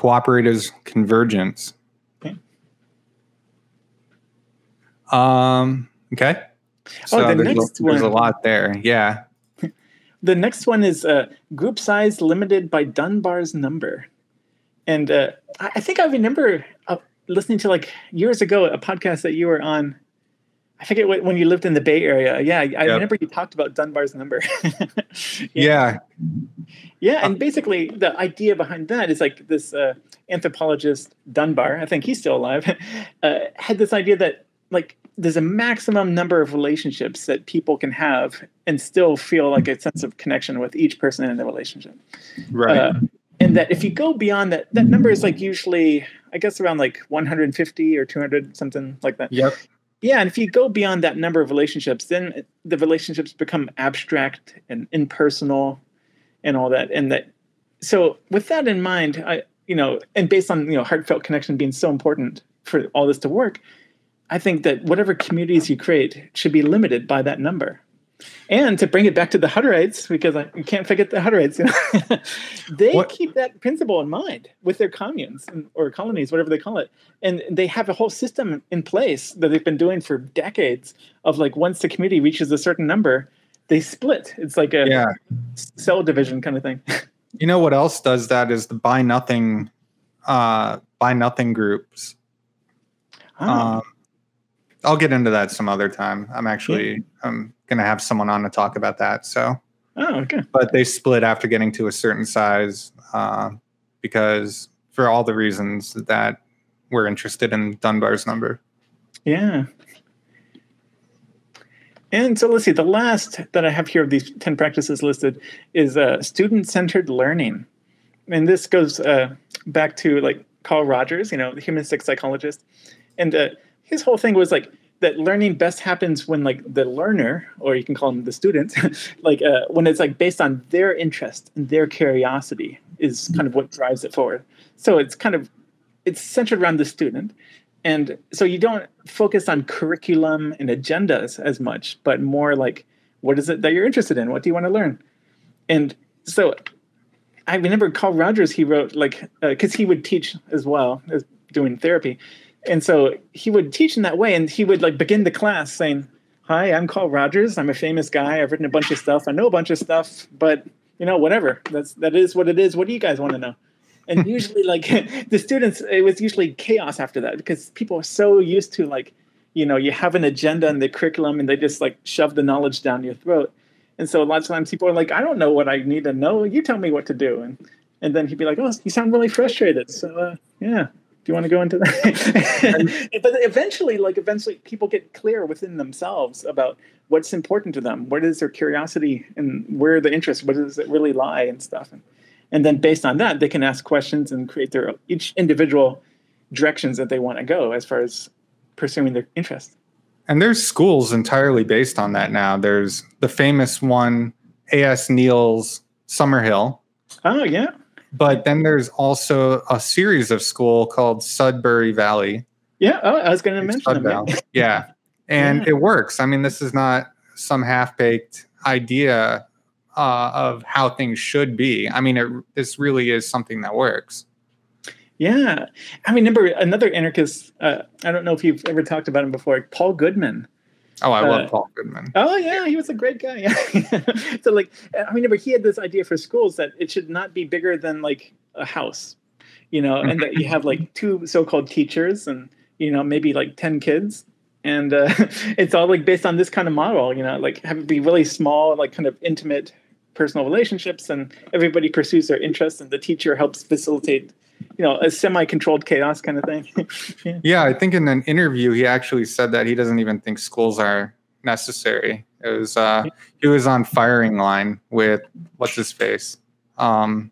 Cooperators convergence. Okay. Um. Okay. So Oh, the there's, next a, there's a one. lot there. Yeah. The next one is uh, group size limited by Dunbar's number. And uh, I I think I remember uh, listening to like years ago a podcast that you were on. I forget what, when you lived in the Bay Area. Yeah, I remember you talked about Dunbar's number. Yeah. Yeah, and basically the idea behind that is like this uh, anthropologist Dunbar, I think he's still alive, uh, had this idea that like there's a maximum number of relationships that people can have and still feel like a sense of connection with each person in the relationship. Right. Uh, and that if you go beyond that, that number is like usually, I guess, around like 150 or 200, something like that. yep. Yeah, and if you go beyond that number of relationships, then the relationships become abstract and impersonal and all that. And that so with that in mind, I you know, and based on you know heartfelt connection being so important for all this to work, I think that whatever communities you create should be limited by that number. And to bring it back to the Hutterites, because I you can't forget the Hutterites, you know, they What- keep that principle in mind with their communes and- or colonies, whatever they call it, and they have a whole system in place that they've been doing for decades. Of like, once the community reaches a certain number, they split. It's like a Yeah. cell division kind of thing. You know what else does that is the buy nothing, uh, buy nothing groups. Oh, Um, I'll get into that some other time. I'm actually I'm gonna have someone on to talk about that. So, oh, okay. but they split after getting to a certain size uh, because for all the reasons that we're interested in Dunbar's number. Yeah. And so let's see. The last that I have here of these ten practices listed is uh, student-centered learning, and this goes uh, back to like Carl Rogers, you know, the humanistic psychologist, and uh, his whole thing was like that learning best happens when like the learner, or you can call them the student, like uh, when it's like based on their interest and their curiosity is kind of what drives it forward. So it's kind of it's centered around the student. And so you don't focus on curriculum and agendas as much but more like what is it that you're interested in? What do you want to learn? And so i remember carl rogers he wrote like because he would teach as well as doing therapy and so he would teach in that way and he would like begin the class saying hi i'm carl rogers. I'm a famous guy. I've written a bunch of stuff. I know a bunch of stuff but you know whatever. That's that is what it is. What do you guys want to know? And usually like the students it was usually chaos after that because people are so used to like you know you have an agenda in the curriculum and they just like shove the knowledge down your throat. And so a lot of times people are like i don't know what i need to know. You tell me what to do. And and then he'd be like oh you sound really frustrated. So uh, yeah do you want to go into that but eventually like eventually people get clear within themselves about what's important to them what is their curiosity and where the interest where does it really lie and stuff and, and then based on that they can ask questions and create their each individual directions that they want to go as far as pursuing their interest. And there's schools entirely based on that now. There's the famous one, A.S. Neill's Summerhill. Oh, yeah. But then there's also a series of school called Sudbury Valley. Yeah, oh, I was going to mention them. yeah. And yeah. it works. I mean, this is not some half baked idea uh, of how things should be. I mean, it, this really is something that works. Yeah, I mean, remember another anarchist. Uh, I don't know if you've ever talked about him before, Paul Goodman. Oh, I love uh, Paul Goodman. Oh yeah, he was a great guy. So like, I mean, remember he had this idea for schools that it should not be bigger than like a house, you know, and that you have like two so-called teachers and you know maybe like ten kids, and uh, it's all like based on this kind of model, you know, like have it be really small, like kind of intimate personal relationships, and everybody pursues their interests, and the teacher helps facilitate you know a semi-controlled chaos kind of thing. Yeah. yeah i think in an interview he actually said that he doesn't even think schools are necessary. It was uh he was on firing line with what's his face? Um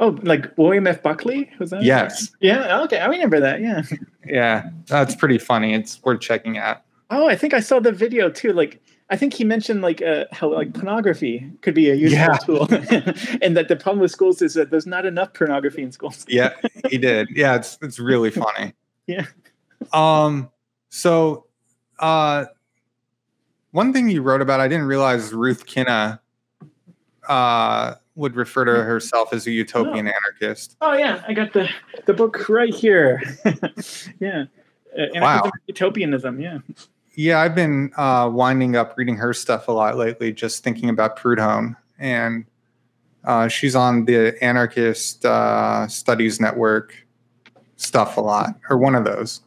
oh like william f. Buckley? Was that yes. Yeah okay i remember that yeah. Yeah that's pretty funny. It's worth checking out. Oh i think i saw the video too like I think he mentioned like uh, how like pornography could be a useful yeah. tool, and that the problem with schools is that there's not enough pornography in schools. yeah, he did. Yeah, it's it's really funny. yeah. Um. So, uh, one thing you wrote about, I didn't realize Ruth Kinna, uh, would refer to herself as a utopian oh. anarchist. Oh yeah, I got the the book right here. yeah. Uh, wow. Utopianism. Yeah yeah, I've been uh, winding up reading her stuff a lot lately, just thinking about Proudhon. And uh, she's on the Anarchist uh, Studies Network stuff a lot, or one of those.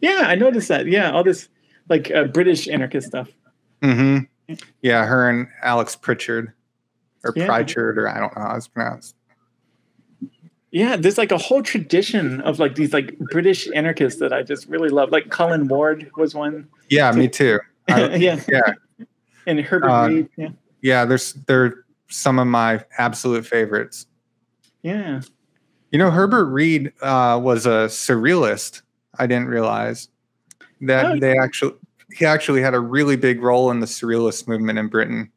Yeah, I noticed that. Yeah, all this like uh, British anarchist stuff. Mm-hmm. Yeah, her and Alex Prichard, or yeah. Prichard, or I don't know how it's pronounced. Yeah, there's like a whole tradition of like these like British anarchists that I just really love. Like Colin Ward was one. Yeah, me too. I, yeah, yeah. And Herbert uh, Read. Yeah. Yeah, there's they're some of my absolute favorites. Yeah. You know, Herbert Read uh, was a surrealist. I didn't realize that oh, they actually he actually had a really big role in the surrealist movement in Britain.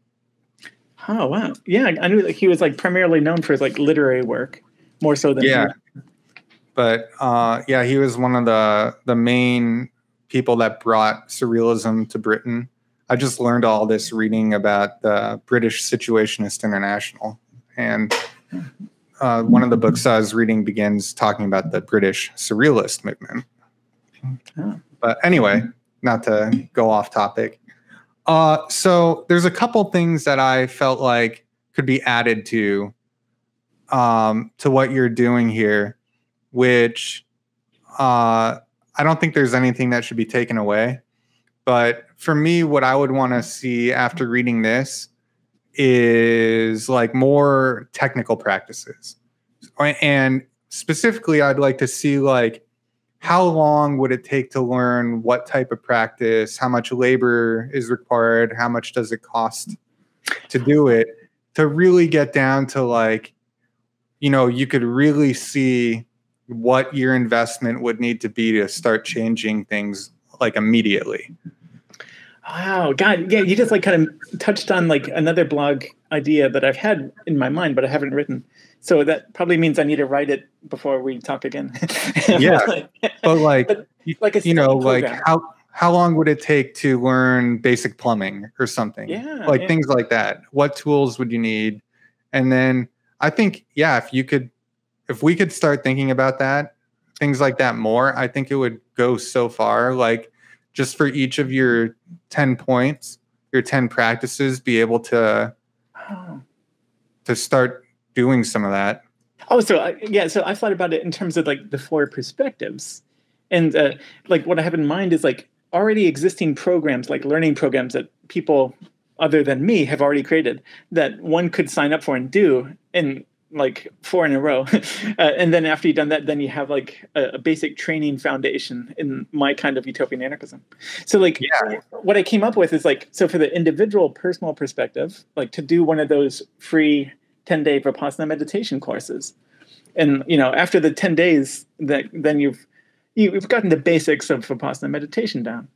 Oh wow! Yeah, I knew that he was like primarily known for his like literary work more so than yeah. But uh, yeah, he was one of the the main people that brought surrealism to Britain. I just learned all this reading about the British Situationist International, and uh, one of the books I was reading begins talking about the British Surrealist movement. Oh. But anyway, not to go off topic. Uh, so there's a couple things that I felt like could be added to um, to what you're doing here, which uh, I don't think there's anything that should be taken away. But for me, what I would want to see after reading this is like more technical practices. And specifically, I'd like to see like how long would it take to learn what type of practice, how much labor is required, how much does it cost to do it, to really get down to like you know, you could really see what your investment would need to be to start changing things like immediately. Wow, God, yeah, you just like kind of touched on like another blog idea that I've had in my mind, but I haven't written. So that probably means I need to write it before we talk again. yeah, but like, but like a you know, program. like how how long would it take to learn basic plumbing or something? Yeah, like yeah. things like that. What tools would you need? And then I think, yeah, if you could, if we could start thinking about that, things like that more, I think it would go so far. Like just for each of your 10 points, your 10 practices, be able to, to start doing some of that. Oh, so I, yeah, so I thought about it in terms of like the four perspectives. And uh, like what I have in mind is like already existing programs, like learning programs that people other than me have already created that one could sign up for and do in like four in a row. uh, and then after you've done that, then you have like a, a, basic training foundation in my kind of utopian anarchism. So like yeah. what I came up with is like, so for the individual personal perspective, like to do one of those free 10 day Vipassana meditation courses. And, you know, after the 10 days that then you've, you've gotten the basics of Vipassana meditation down.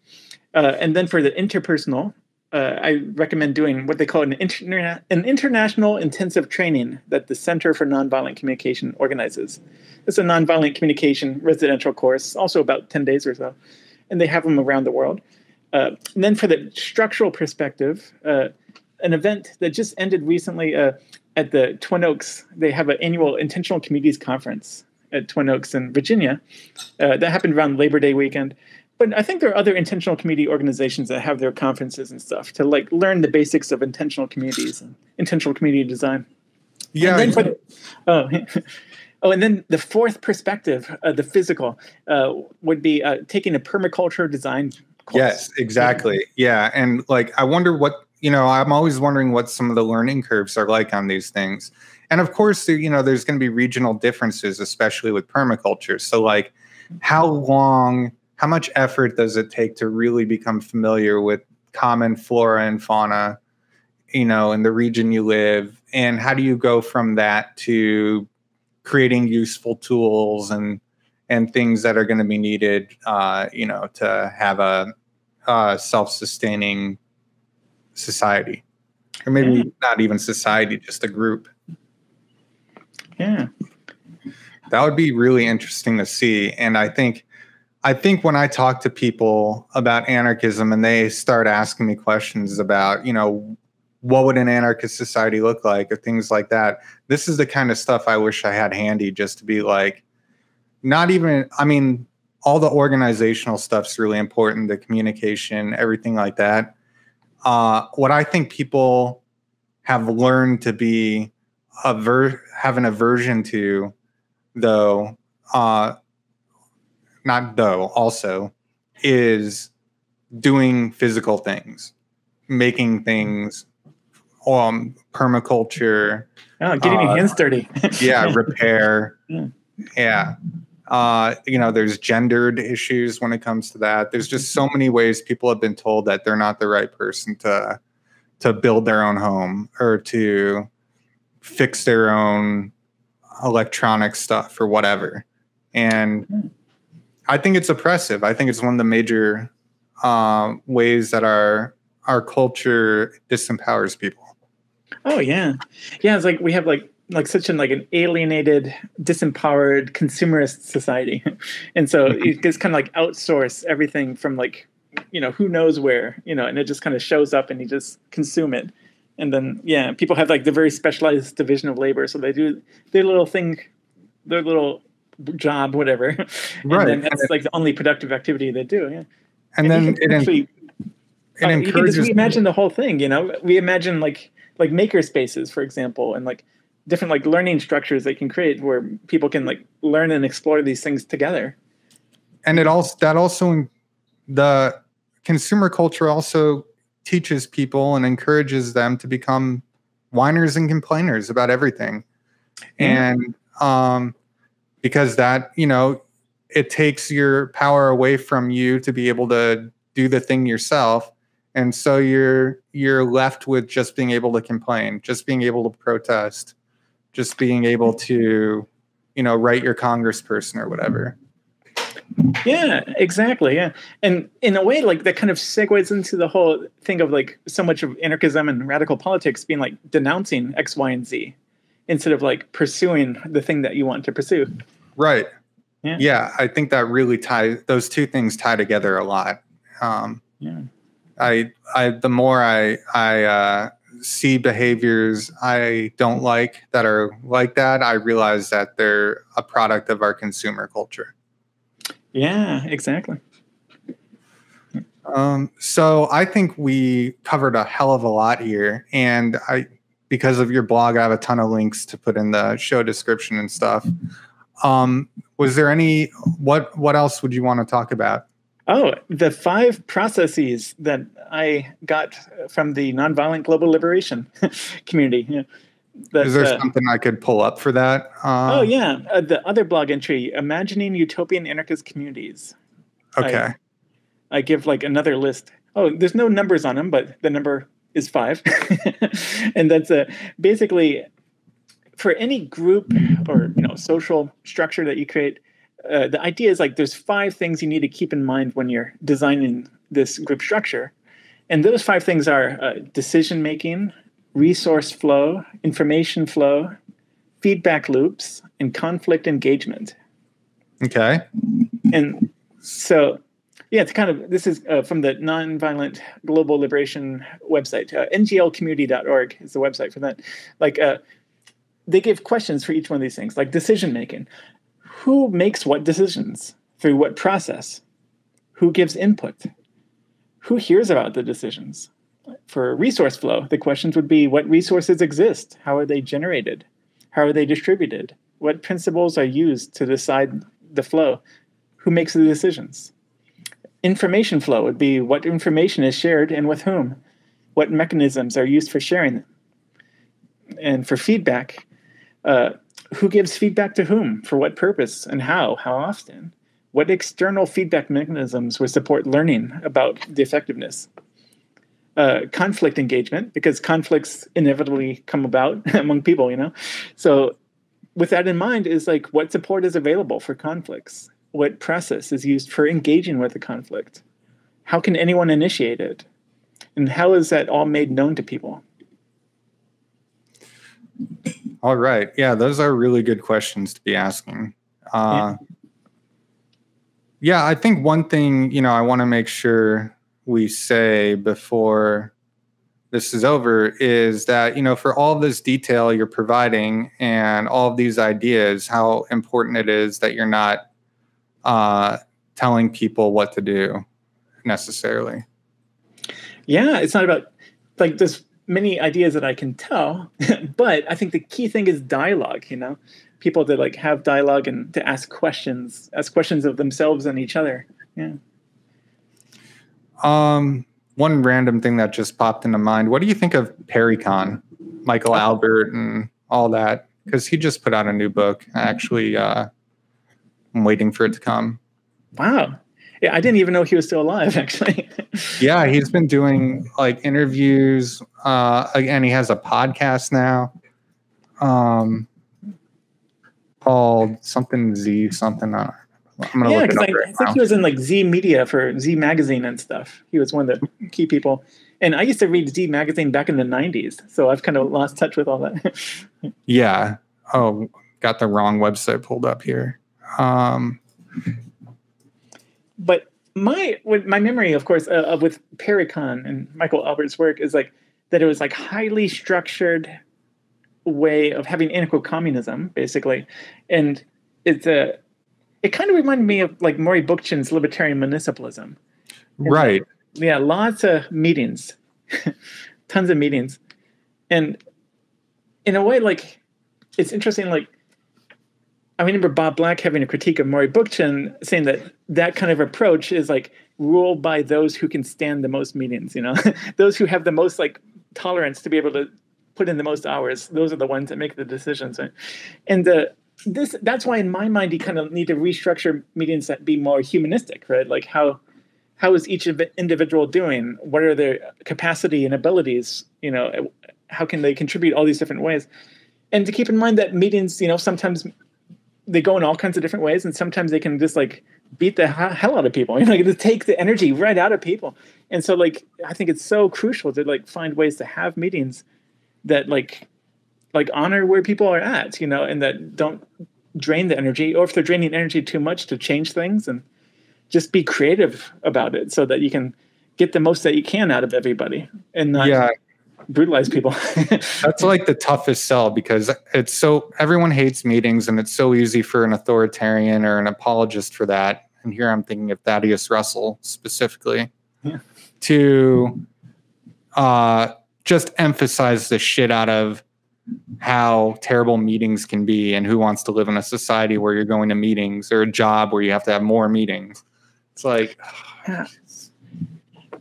Uh, and then for the interpersonal, uh, I recommend doing what they call an, interna- an international intensive training that the Center for Nonviolent Communication organizes. It's a nonviolent communication residential course, also about 10 days or so, and they have them around the world. Uh, and then for the structural perspective, uh, an event that just ended recently uh, at the Twin Oaks, they have an annual Intentional Communities Conference at Twin Oaks in Virginia. Uh, that happened around Labor Day weekend but I think there are other intentional community organizations that have their conferences and stuff to like learn the basics of intentional communities and intentional community design. Yeah. And the, oh, oh, and then the fourth perspective, uh, the physical, uh, would be uh, taking a permaculture design. Course. Yes, exactly. Yeah, and like I wonder what you know. I'm always wondering what some of the learning curves are like on these things, and of course, you know, there's going to be regional differences, especially with permaculture. So, like, how long how much effort does it take to really become familiar with common flora and fauna you know in the region you live? And how do you go from that to creating useful tools and and things that are going to be needed uh, you know to have a, a self-sustaining society? Or maybe yeah. not even society just a group. Yeah. That would be really interesting to see. And i think I think when I talk to people about anarchism and they start asking me questions about, you know, what would an anarchist society look like or things like that, this is the kind of stuff I wish I had handy just to be like, not even, I mean, all the organizational stuff's really important, the communication, everything like that. Uh, what I think people have learned to be aver- have an aversion to, though, uh, not though, also, is doing physical things, making things, um, permaculture. Oh, getting uh, your hands dirty. yeah, repair. Yeah. yeah. Uh, you know, there's gendered issues when it comes to that. There's just so many ways people have been told that they're not the right person to to build their own home or to fix their own electronic stuff or whatever. And hmm. I think it's oppressive. I think it's one of the major uh, ways that our our culture disempowers people. Oh yeah, yeah. It's like we have like like such an like an alienated, disempowered, consumerist society, and so mm-hmm. it just kind of like outsource everything from like you know who knows where you know, and it just kind of shows up and you just consume it. And then yeah, people have like the very specialized division of labor, so they do their little thing, their little job, whatever. Right. and that's like the only productive activity they do. Yeah. And, and then it actually, it uh, encourages. We imagine the whole thing, you know. We imagine like like maker spaces, for example, and like different like learning structures they can create where people can like learn and explore these things together. And it also that also the consumer culture also teaches people and encourages them to become whiners and complainers about everything. Yeah. And um because that you know it takes your power away from you to be able to do the thing yourself. And so you're you're left with just being able to complain just being able to protest just being able to you know write your congressperson or whatever. Yeah exactly yeah. And in a way like that kind of segues into the whole thing of like so much of anarchism and radical politics being like denouncing x y and z instead of like pursuing the thing that you want to pursue. Right. Yeah. yeah I think that really ties those two things tie together a lot. Um, yeah. I, I, the more I, I, uh, see behaviors I don't like that are like that, I realize that they're a product of our consumer culture. Yeah, exactly. Um, so I think we covered a hell of a lot here, and I because of your blog, I have a ton of links to put in the show description and stuff. Um, was there any what what else would you want to talk about? Oh, the five processes that I got from the nonviolent global liberation community. Yeah. That, Is there uh, something I could pull up for that? Uh, oh yeah, uh, the other blog entry, imagining utopian anarchist communities. Okay. I, I, give like another list. Oh, there's no numbers on them, but the number is five, and that's a basically for any group or you know social structure that you create uh, the idea is like there's five things you need to keep in mind when you're designing this group structure. And those five things are uh, decision making resource flow information flow feedback loops and conflict engagement. Okay. And so yeah it's kind of this is uh, from the nonviolent global liberation website uh, nglcommunity.org is the website for that like uh, they give questions for each one of these things, like decision making. Who makes what decisions? Through what process? Who gives input? Who hears about the decisions? For resource flow, the questions would be what resources exist? How are they generated? How are they distributed? What principles are used to decide the flow? Who makes the decisions? Information flow would be what information is shared and with whom? What mechanisms are used for sharing them? And for feedback, uh, who gives feedback to whom, for what purpose, and how, how often? What external feedback mechanisms would support learning about the effectiveness? Uh, conflict engagement, because conflicts inevitably come about among people, you know? So, with that in mind, is like what support is available for conflicts? What process is used for engaging with the conflict? How can anyone initiate it? And how is that all made known to people? All right. Yeah, those are really good questions to be asking. Uh, yeah. yeah, I think one thing, you know, I want to make sure we say before this is over is that, you know, for all this detail you're providing and all of these ideas, how important it is that you're not uh, telling people what to do necessarily. Yeah, it's not about like there's many ideas that I can tell, but I think the key thing is dialogue, you know, people to like have dialogue and to ask questions, ask questions of themselves and each other. Yeah. Um, one random thing that just popped into mind. What do you think of Parecon, Michael oh. Albert and all that? Because he just put out a new book. Actually, uh, I'm waiting for it to come. Wow. Yeah, I didn't even know he was still alive. Actually. yeah, he's been doing like interviews. Uh, and he has a podcast now. Um, called something Z something. Uh, I'm gonna yeah, because I, I right think he was in like Z Media for Z Magazine and stuff. He was one of the key people. And I used to read Z Magazine back in the '90s, so I've kind of lost touch with all that. yeah. Oh, got the wrong website pulled up here. Um, but my my memory, of course, uh, with Parecon and Michael Albert's work is like that it was like highly structured way of having anarcho-communism, basically, and it's a it kind of reminded me of like Murray Bookchin's libertarian municipalism. Right. yeah, lots of meetings, tons of meetings, and in a way, like it's interesting, like I remember Bob Black having a critique of Murray Bookchin saying that that kind of approach is like ruled by those who can stand the most meetings, you know, those who have the most like tolerance to be able to put in the most hours. Those are the ones that make the decisions. And uh, this that's why in my mind you kind of need to restructure meetings that be more humanistic, right? Like how how is each individual doing? What are their capacity and abilities? You know, how can they contribute all these different ways? And to keep in mind that meetings, you know, sometimes they go in all kinds of different ways, and sometimes they can just like beat the hell out of people. You know, like to take the energy right out of people. And so, like, I think it's so crucial to like find ways to have meetings that like like honor where people are at, you know, and that don't drain the energy, or if they're draining energy too much, to change things and just be creative about it, so that you can get the most that you can out of everybody, and not yeah brutalize people. That's like the toughest sell because it's so everyone hates meetings and it's so easy for an authoritarian or an apologist for that. And here I'm thinking of Thaddeus Russell specifically yeah. to uh, just emphasize the shit out of how terrible meetings can be and who wants to live in a society where you're going to meetings or a job where you have to have more meetings. It's like yeah.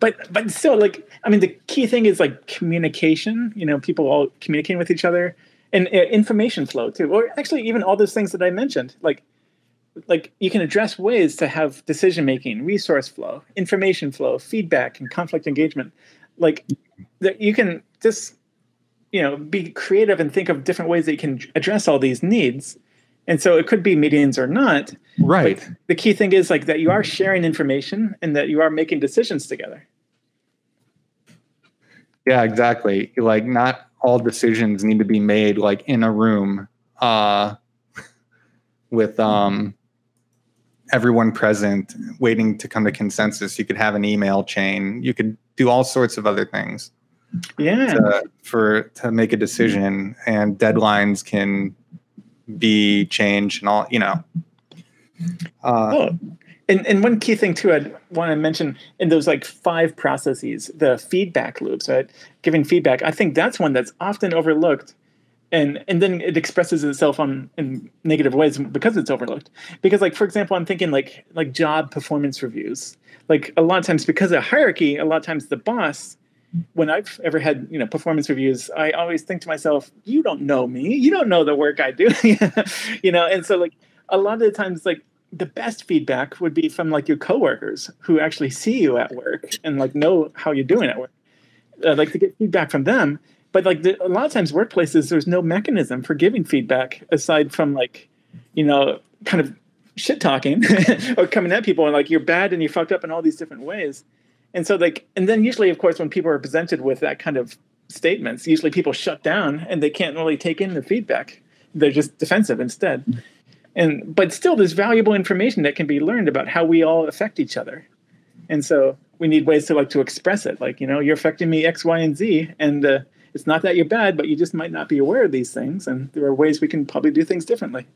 But but still like I mean the key thing is like communication, you know, people all communicating with each other and uh, information flow too. Or actually even all those things that I mentioned, like like you can address ways to have decision making, resource flow, information flow, feedback and conflict engagement. Like that you can just you know be creative and think of different ways that you can address all these needs and so it could be meetings or not right. the key thing is like that you are sharing information and that you are making decisions together. Yeah exactly. Like not all decisions need to be made like in a room uh with um everyone present waiting to come to consensus. You could have an email chain. You could do all sorts of other things yeah. to, for to make a decision and deadlines can be changed and all you know. Uh, oh. and, and one key thing too i want to mention in those like five processes the feedback loops right? Giving feedback. I think that's one that's often overlooked and and then it expresses itself on in negative ways because it's overlooked. Because like for example i'm thinking like like job performance reviews. Like a lot of times because of hierarchy a lot of times the boss when I've ever had you know performance reviews, I always think to myself, "You don't know me. You don't know the work I do." you know, and so like a lot of the times, like the best feedback would be from like your coworkers who actually see you at work and like know how you're doing at work. Uh, like to get feedback from them, but like the, a lot of times workplaces, there's no mechanism for giving feedback aside from like you know kind of shit talking or coming at people and like you're bad and you're fucked up in all these different ways and so like and then usually of course when people are presented with that kind of statements usually people shut down and they can't really take in the feedback. They're just defensive instead. And but still there's valuable information that can be learned about how we all affect each other. And so we need ways to like to express it. Like you know you're affecting me x y and z and uh, it's not that you're bad but you just might not be aware of these things and there are ways we can probably do things differently.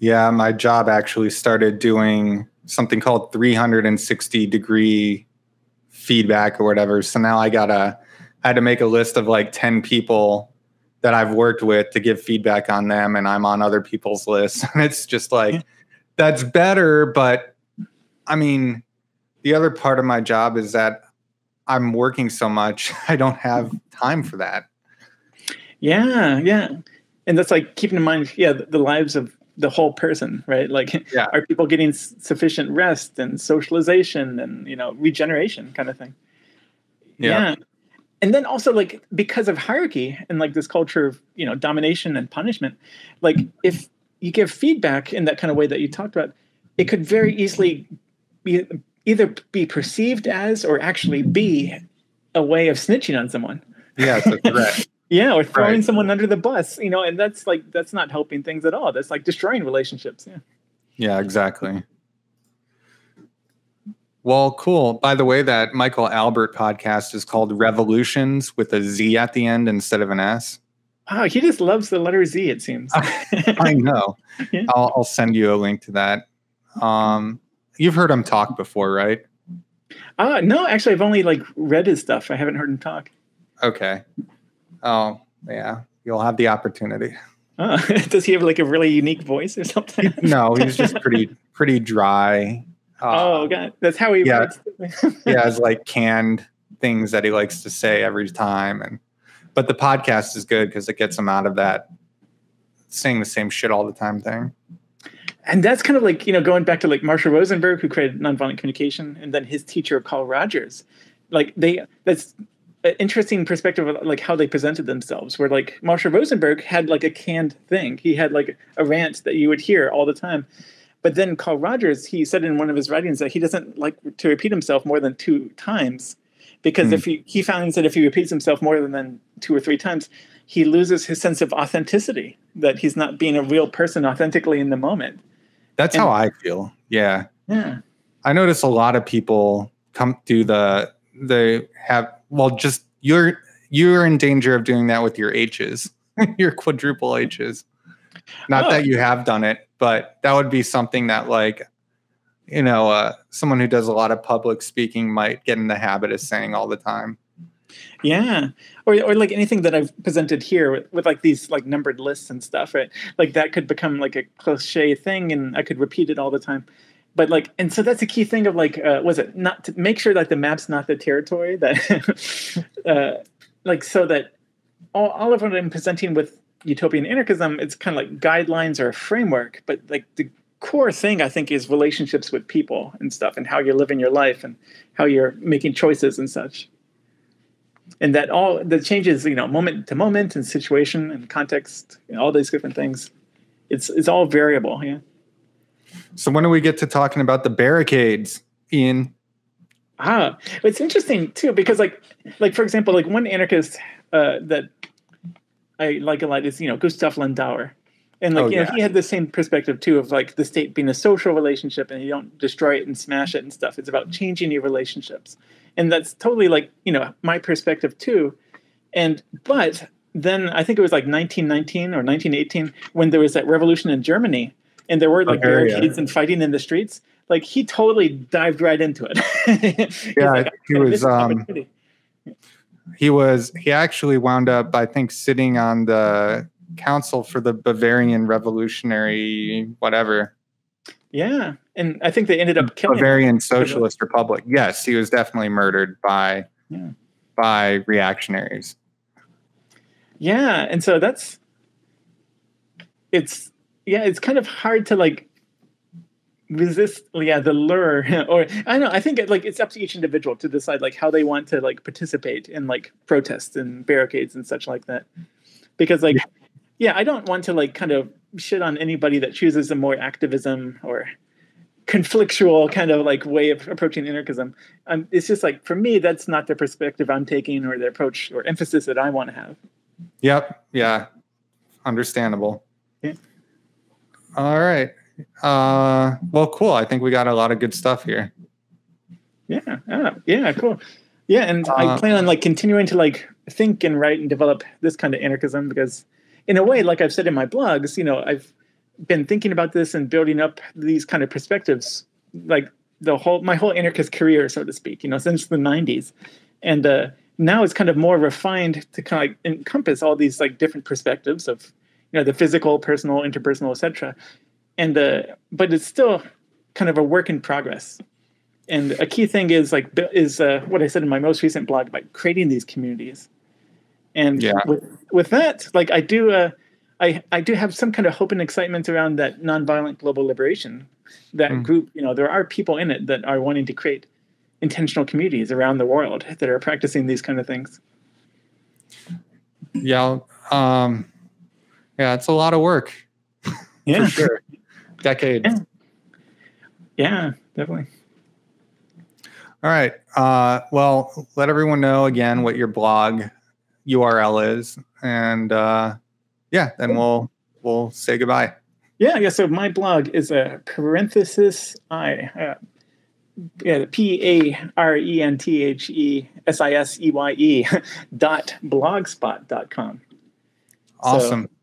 Yeah my job actually started doing something called 360 degree feedback or whatever. So now I gotta I had to make a list of like 10 people that I've worked with to give feedback on them and I'm on other people's lists. And it's just like that's better, but I mean, the other part of my job is that I'm working so much, I don't have time for that. Yeah, yeah. And that's like keeping in mind, yeah, the lives of the whole person, right? Like, yeah. are people getting sufficient rest and socialization and you know regeneration kind of thing? Yeah. yeah. And then also like because of hierarchy and like this culture of you know domination and punishment, like if you give feedback in that kind of way that you talked about, it could very easily be either be perceived as or actually be a way of snitching on someone. Yeah, it's a threat. Yeah, or throwing right. someone under the bus, you know, and that's like that's not helping things at all. That's like destroying relationships. Yeah. Yeah, exactly. Well, cool. By the way, that Michael Albert podcast is called Revolutions with a Z at the end instead of an S. Oh, he just loves the letter Z, it seems. I know. Yeah. I'll, I'll, send you a link to that. Um, you've heard him talk before, right? Uh, no, actually, I've only like read his stuff. I haven't heard him talk. Okay. Oh, yeah. You'll have the opportunity. Oh, does he have like a really unique voice or something? no, he's just pretty pretty dry. Uh, oh god, that's how he yeah, he has like canned things that he likes to say every time, and but the podcast is good because it gets him out of that saying the same shit all the time thing. And that's kind of like you know going back to like Marshall Rosenberg who created nonviolent communication, and then his teacher Carl Rogers. Like they, that's interesting perspective of like how they presented themselves where like Marshall Rosenberg had like a canned thing. He had like a rant that you would hear all the time. But then Carl Rogers, he said in one of his writings that he doesn't like to repeat himself more than two times because mm. if he, he finds that if he repeats himself more than two or three times, he loses his sense of authenticity, that he's not being a real person authentically in the moment. That's and, how I feel. Yeah. Yeah. I notice a lot of people come to the they have well, just you're you're in danger of doing that with your H's, your quadruple H's. Not oh. that you have done it, but that would be something that like you know uh, someone who does a lot of public speaking might get in the habit of saying all the time Yeah, or or like anything that I've presented here with, with, like these like numbered lists and stuff, right? Like that could become like a cliche thing, and I could repeat it all the time. But like, and so that's a key thing of like, uh, was it not to make sure that the map's not the territory that, uh, like, so that all, all of what I'm presenting with utopian anarchism, it's kind of like guidelines or a framework, but like the core thing I think is relationships with people and stuff, and how you're living your life and how you're making choices and such. And that all the changes you know moment to moment and situation and context and all these different things it's it's all variable yeah so when do we get to talking about the barricades ian? Ah it's interesting too because like like for example like one anarchist uh, that i like a lot is you know gustav landauer and like oh, you know yeah. he had the same perspective too of like the state being a social relationship and you don't destroy it and smash it and stuff. It's about changing your relationships. And that's totally like you know my perspective too. And but then i think it was like 1919 or 1918 when there was that revolution in germany and there were like barricades and fighting in the streets like he totally dived right into it yeah like, he was um he was he actually wound up i think sitting on the council for the bavarian revolutionary whatever yeah, and I think they ended up killing Bavarian Socialist Republic. Yes, he was definitely murdered by yeah. by reactionaries. Yeah, and so that's it's yeah, it's kind of hard to like resist yeah the lure or i don't know i think it, like it's up to each individual to decide like how they want to like participate in like protests and barricades and such like that because like yeah, yeah i don't want to like kind of shit on anybody that chooses a more activism or conflictual kind of like way of approaching anarchism. Um, it's just like for me, that's not the perspective I'm taking or the approach or emphasis that I want to have. Yep. Yeah. Understandable. Yeah. All right. Uh, well, cool. I think we got a lot of good stuff here. Yeah. Yeah. Yeah. Cool. Yeah, and uh, I plan on like continuing to like think and write and develop this kind of anarchism because in a way, like I've said in my blogs, you know, I've been thinking about this and building up these kind of perspectives, like the whole my whole anarchist career, so to speak, you know, since the '90s, and uh, now it's kind of more refined to kind of like encompass all these like different perspectives of, you know, the physical, personal, interpersonal, etc. And the but it's still kind of a work in progress. And a key thing is like is uh, what I said in my most recent blog about creating these communities and yeah. with with that, like I do, uh, I I do have some kind of hope and excitement around that nonviolent global liberation. That mm. group, you know, there are people in it that are wanting to create intentional communities around the world that are practicing these kind of things. Yeah, um, yeah, it's a lot of work. Yeah, sure. Decades. Yeah. yeah, definitely. All right. Uh, well, let everyone know again what your blog URL is, and uh, yeah, then we'll we'll say goodbye. Yeah, yeah. So my blog is a Parenthesis Eye. Uh, yeah, P A R E N T H E S I S E Y E dot blogspot dot com. Awesome. So, yeah.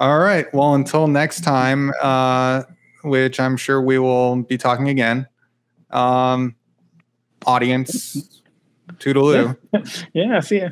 All right. Well, until next time, uh, which I'm sure we will be talking again. Um, audience, Toodaloo. yeah, see ya.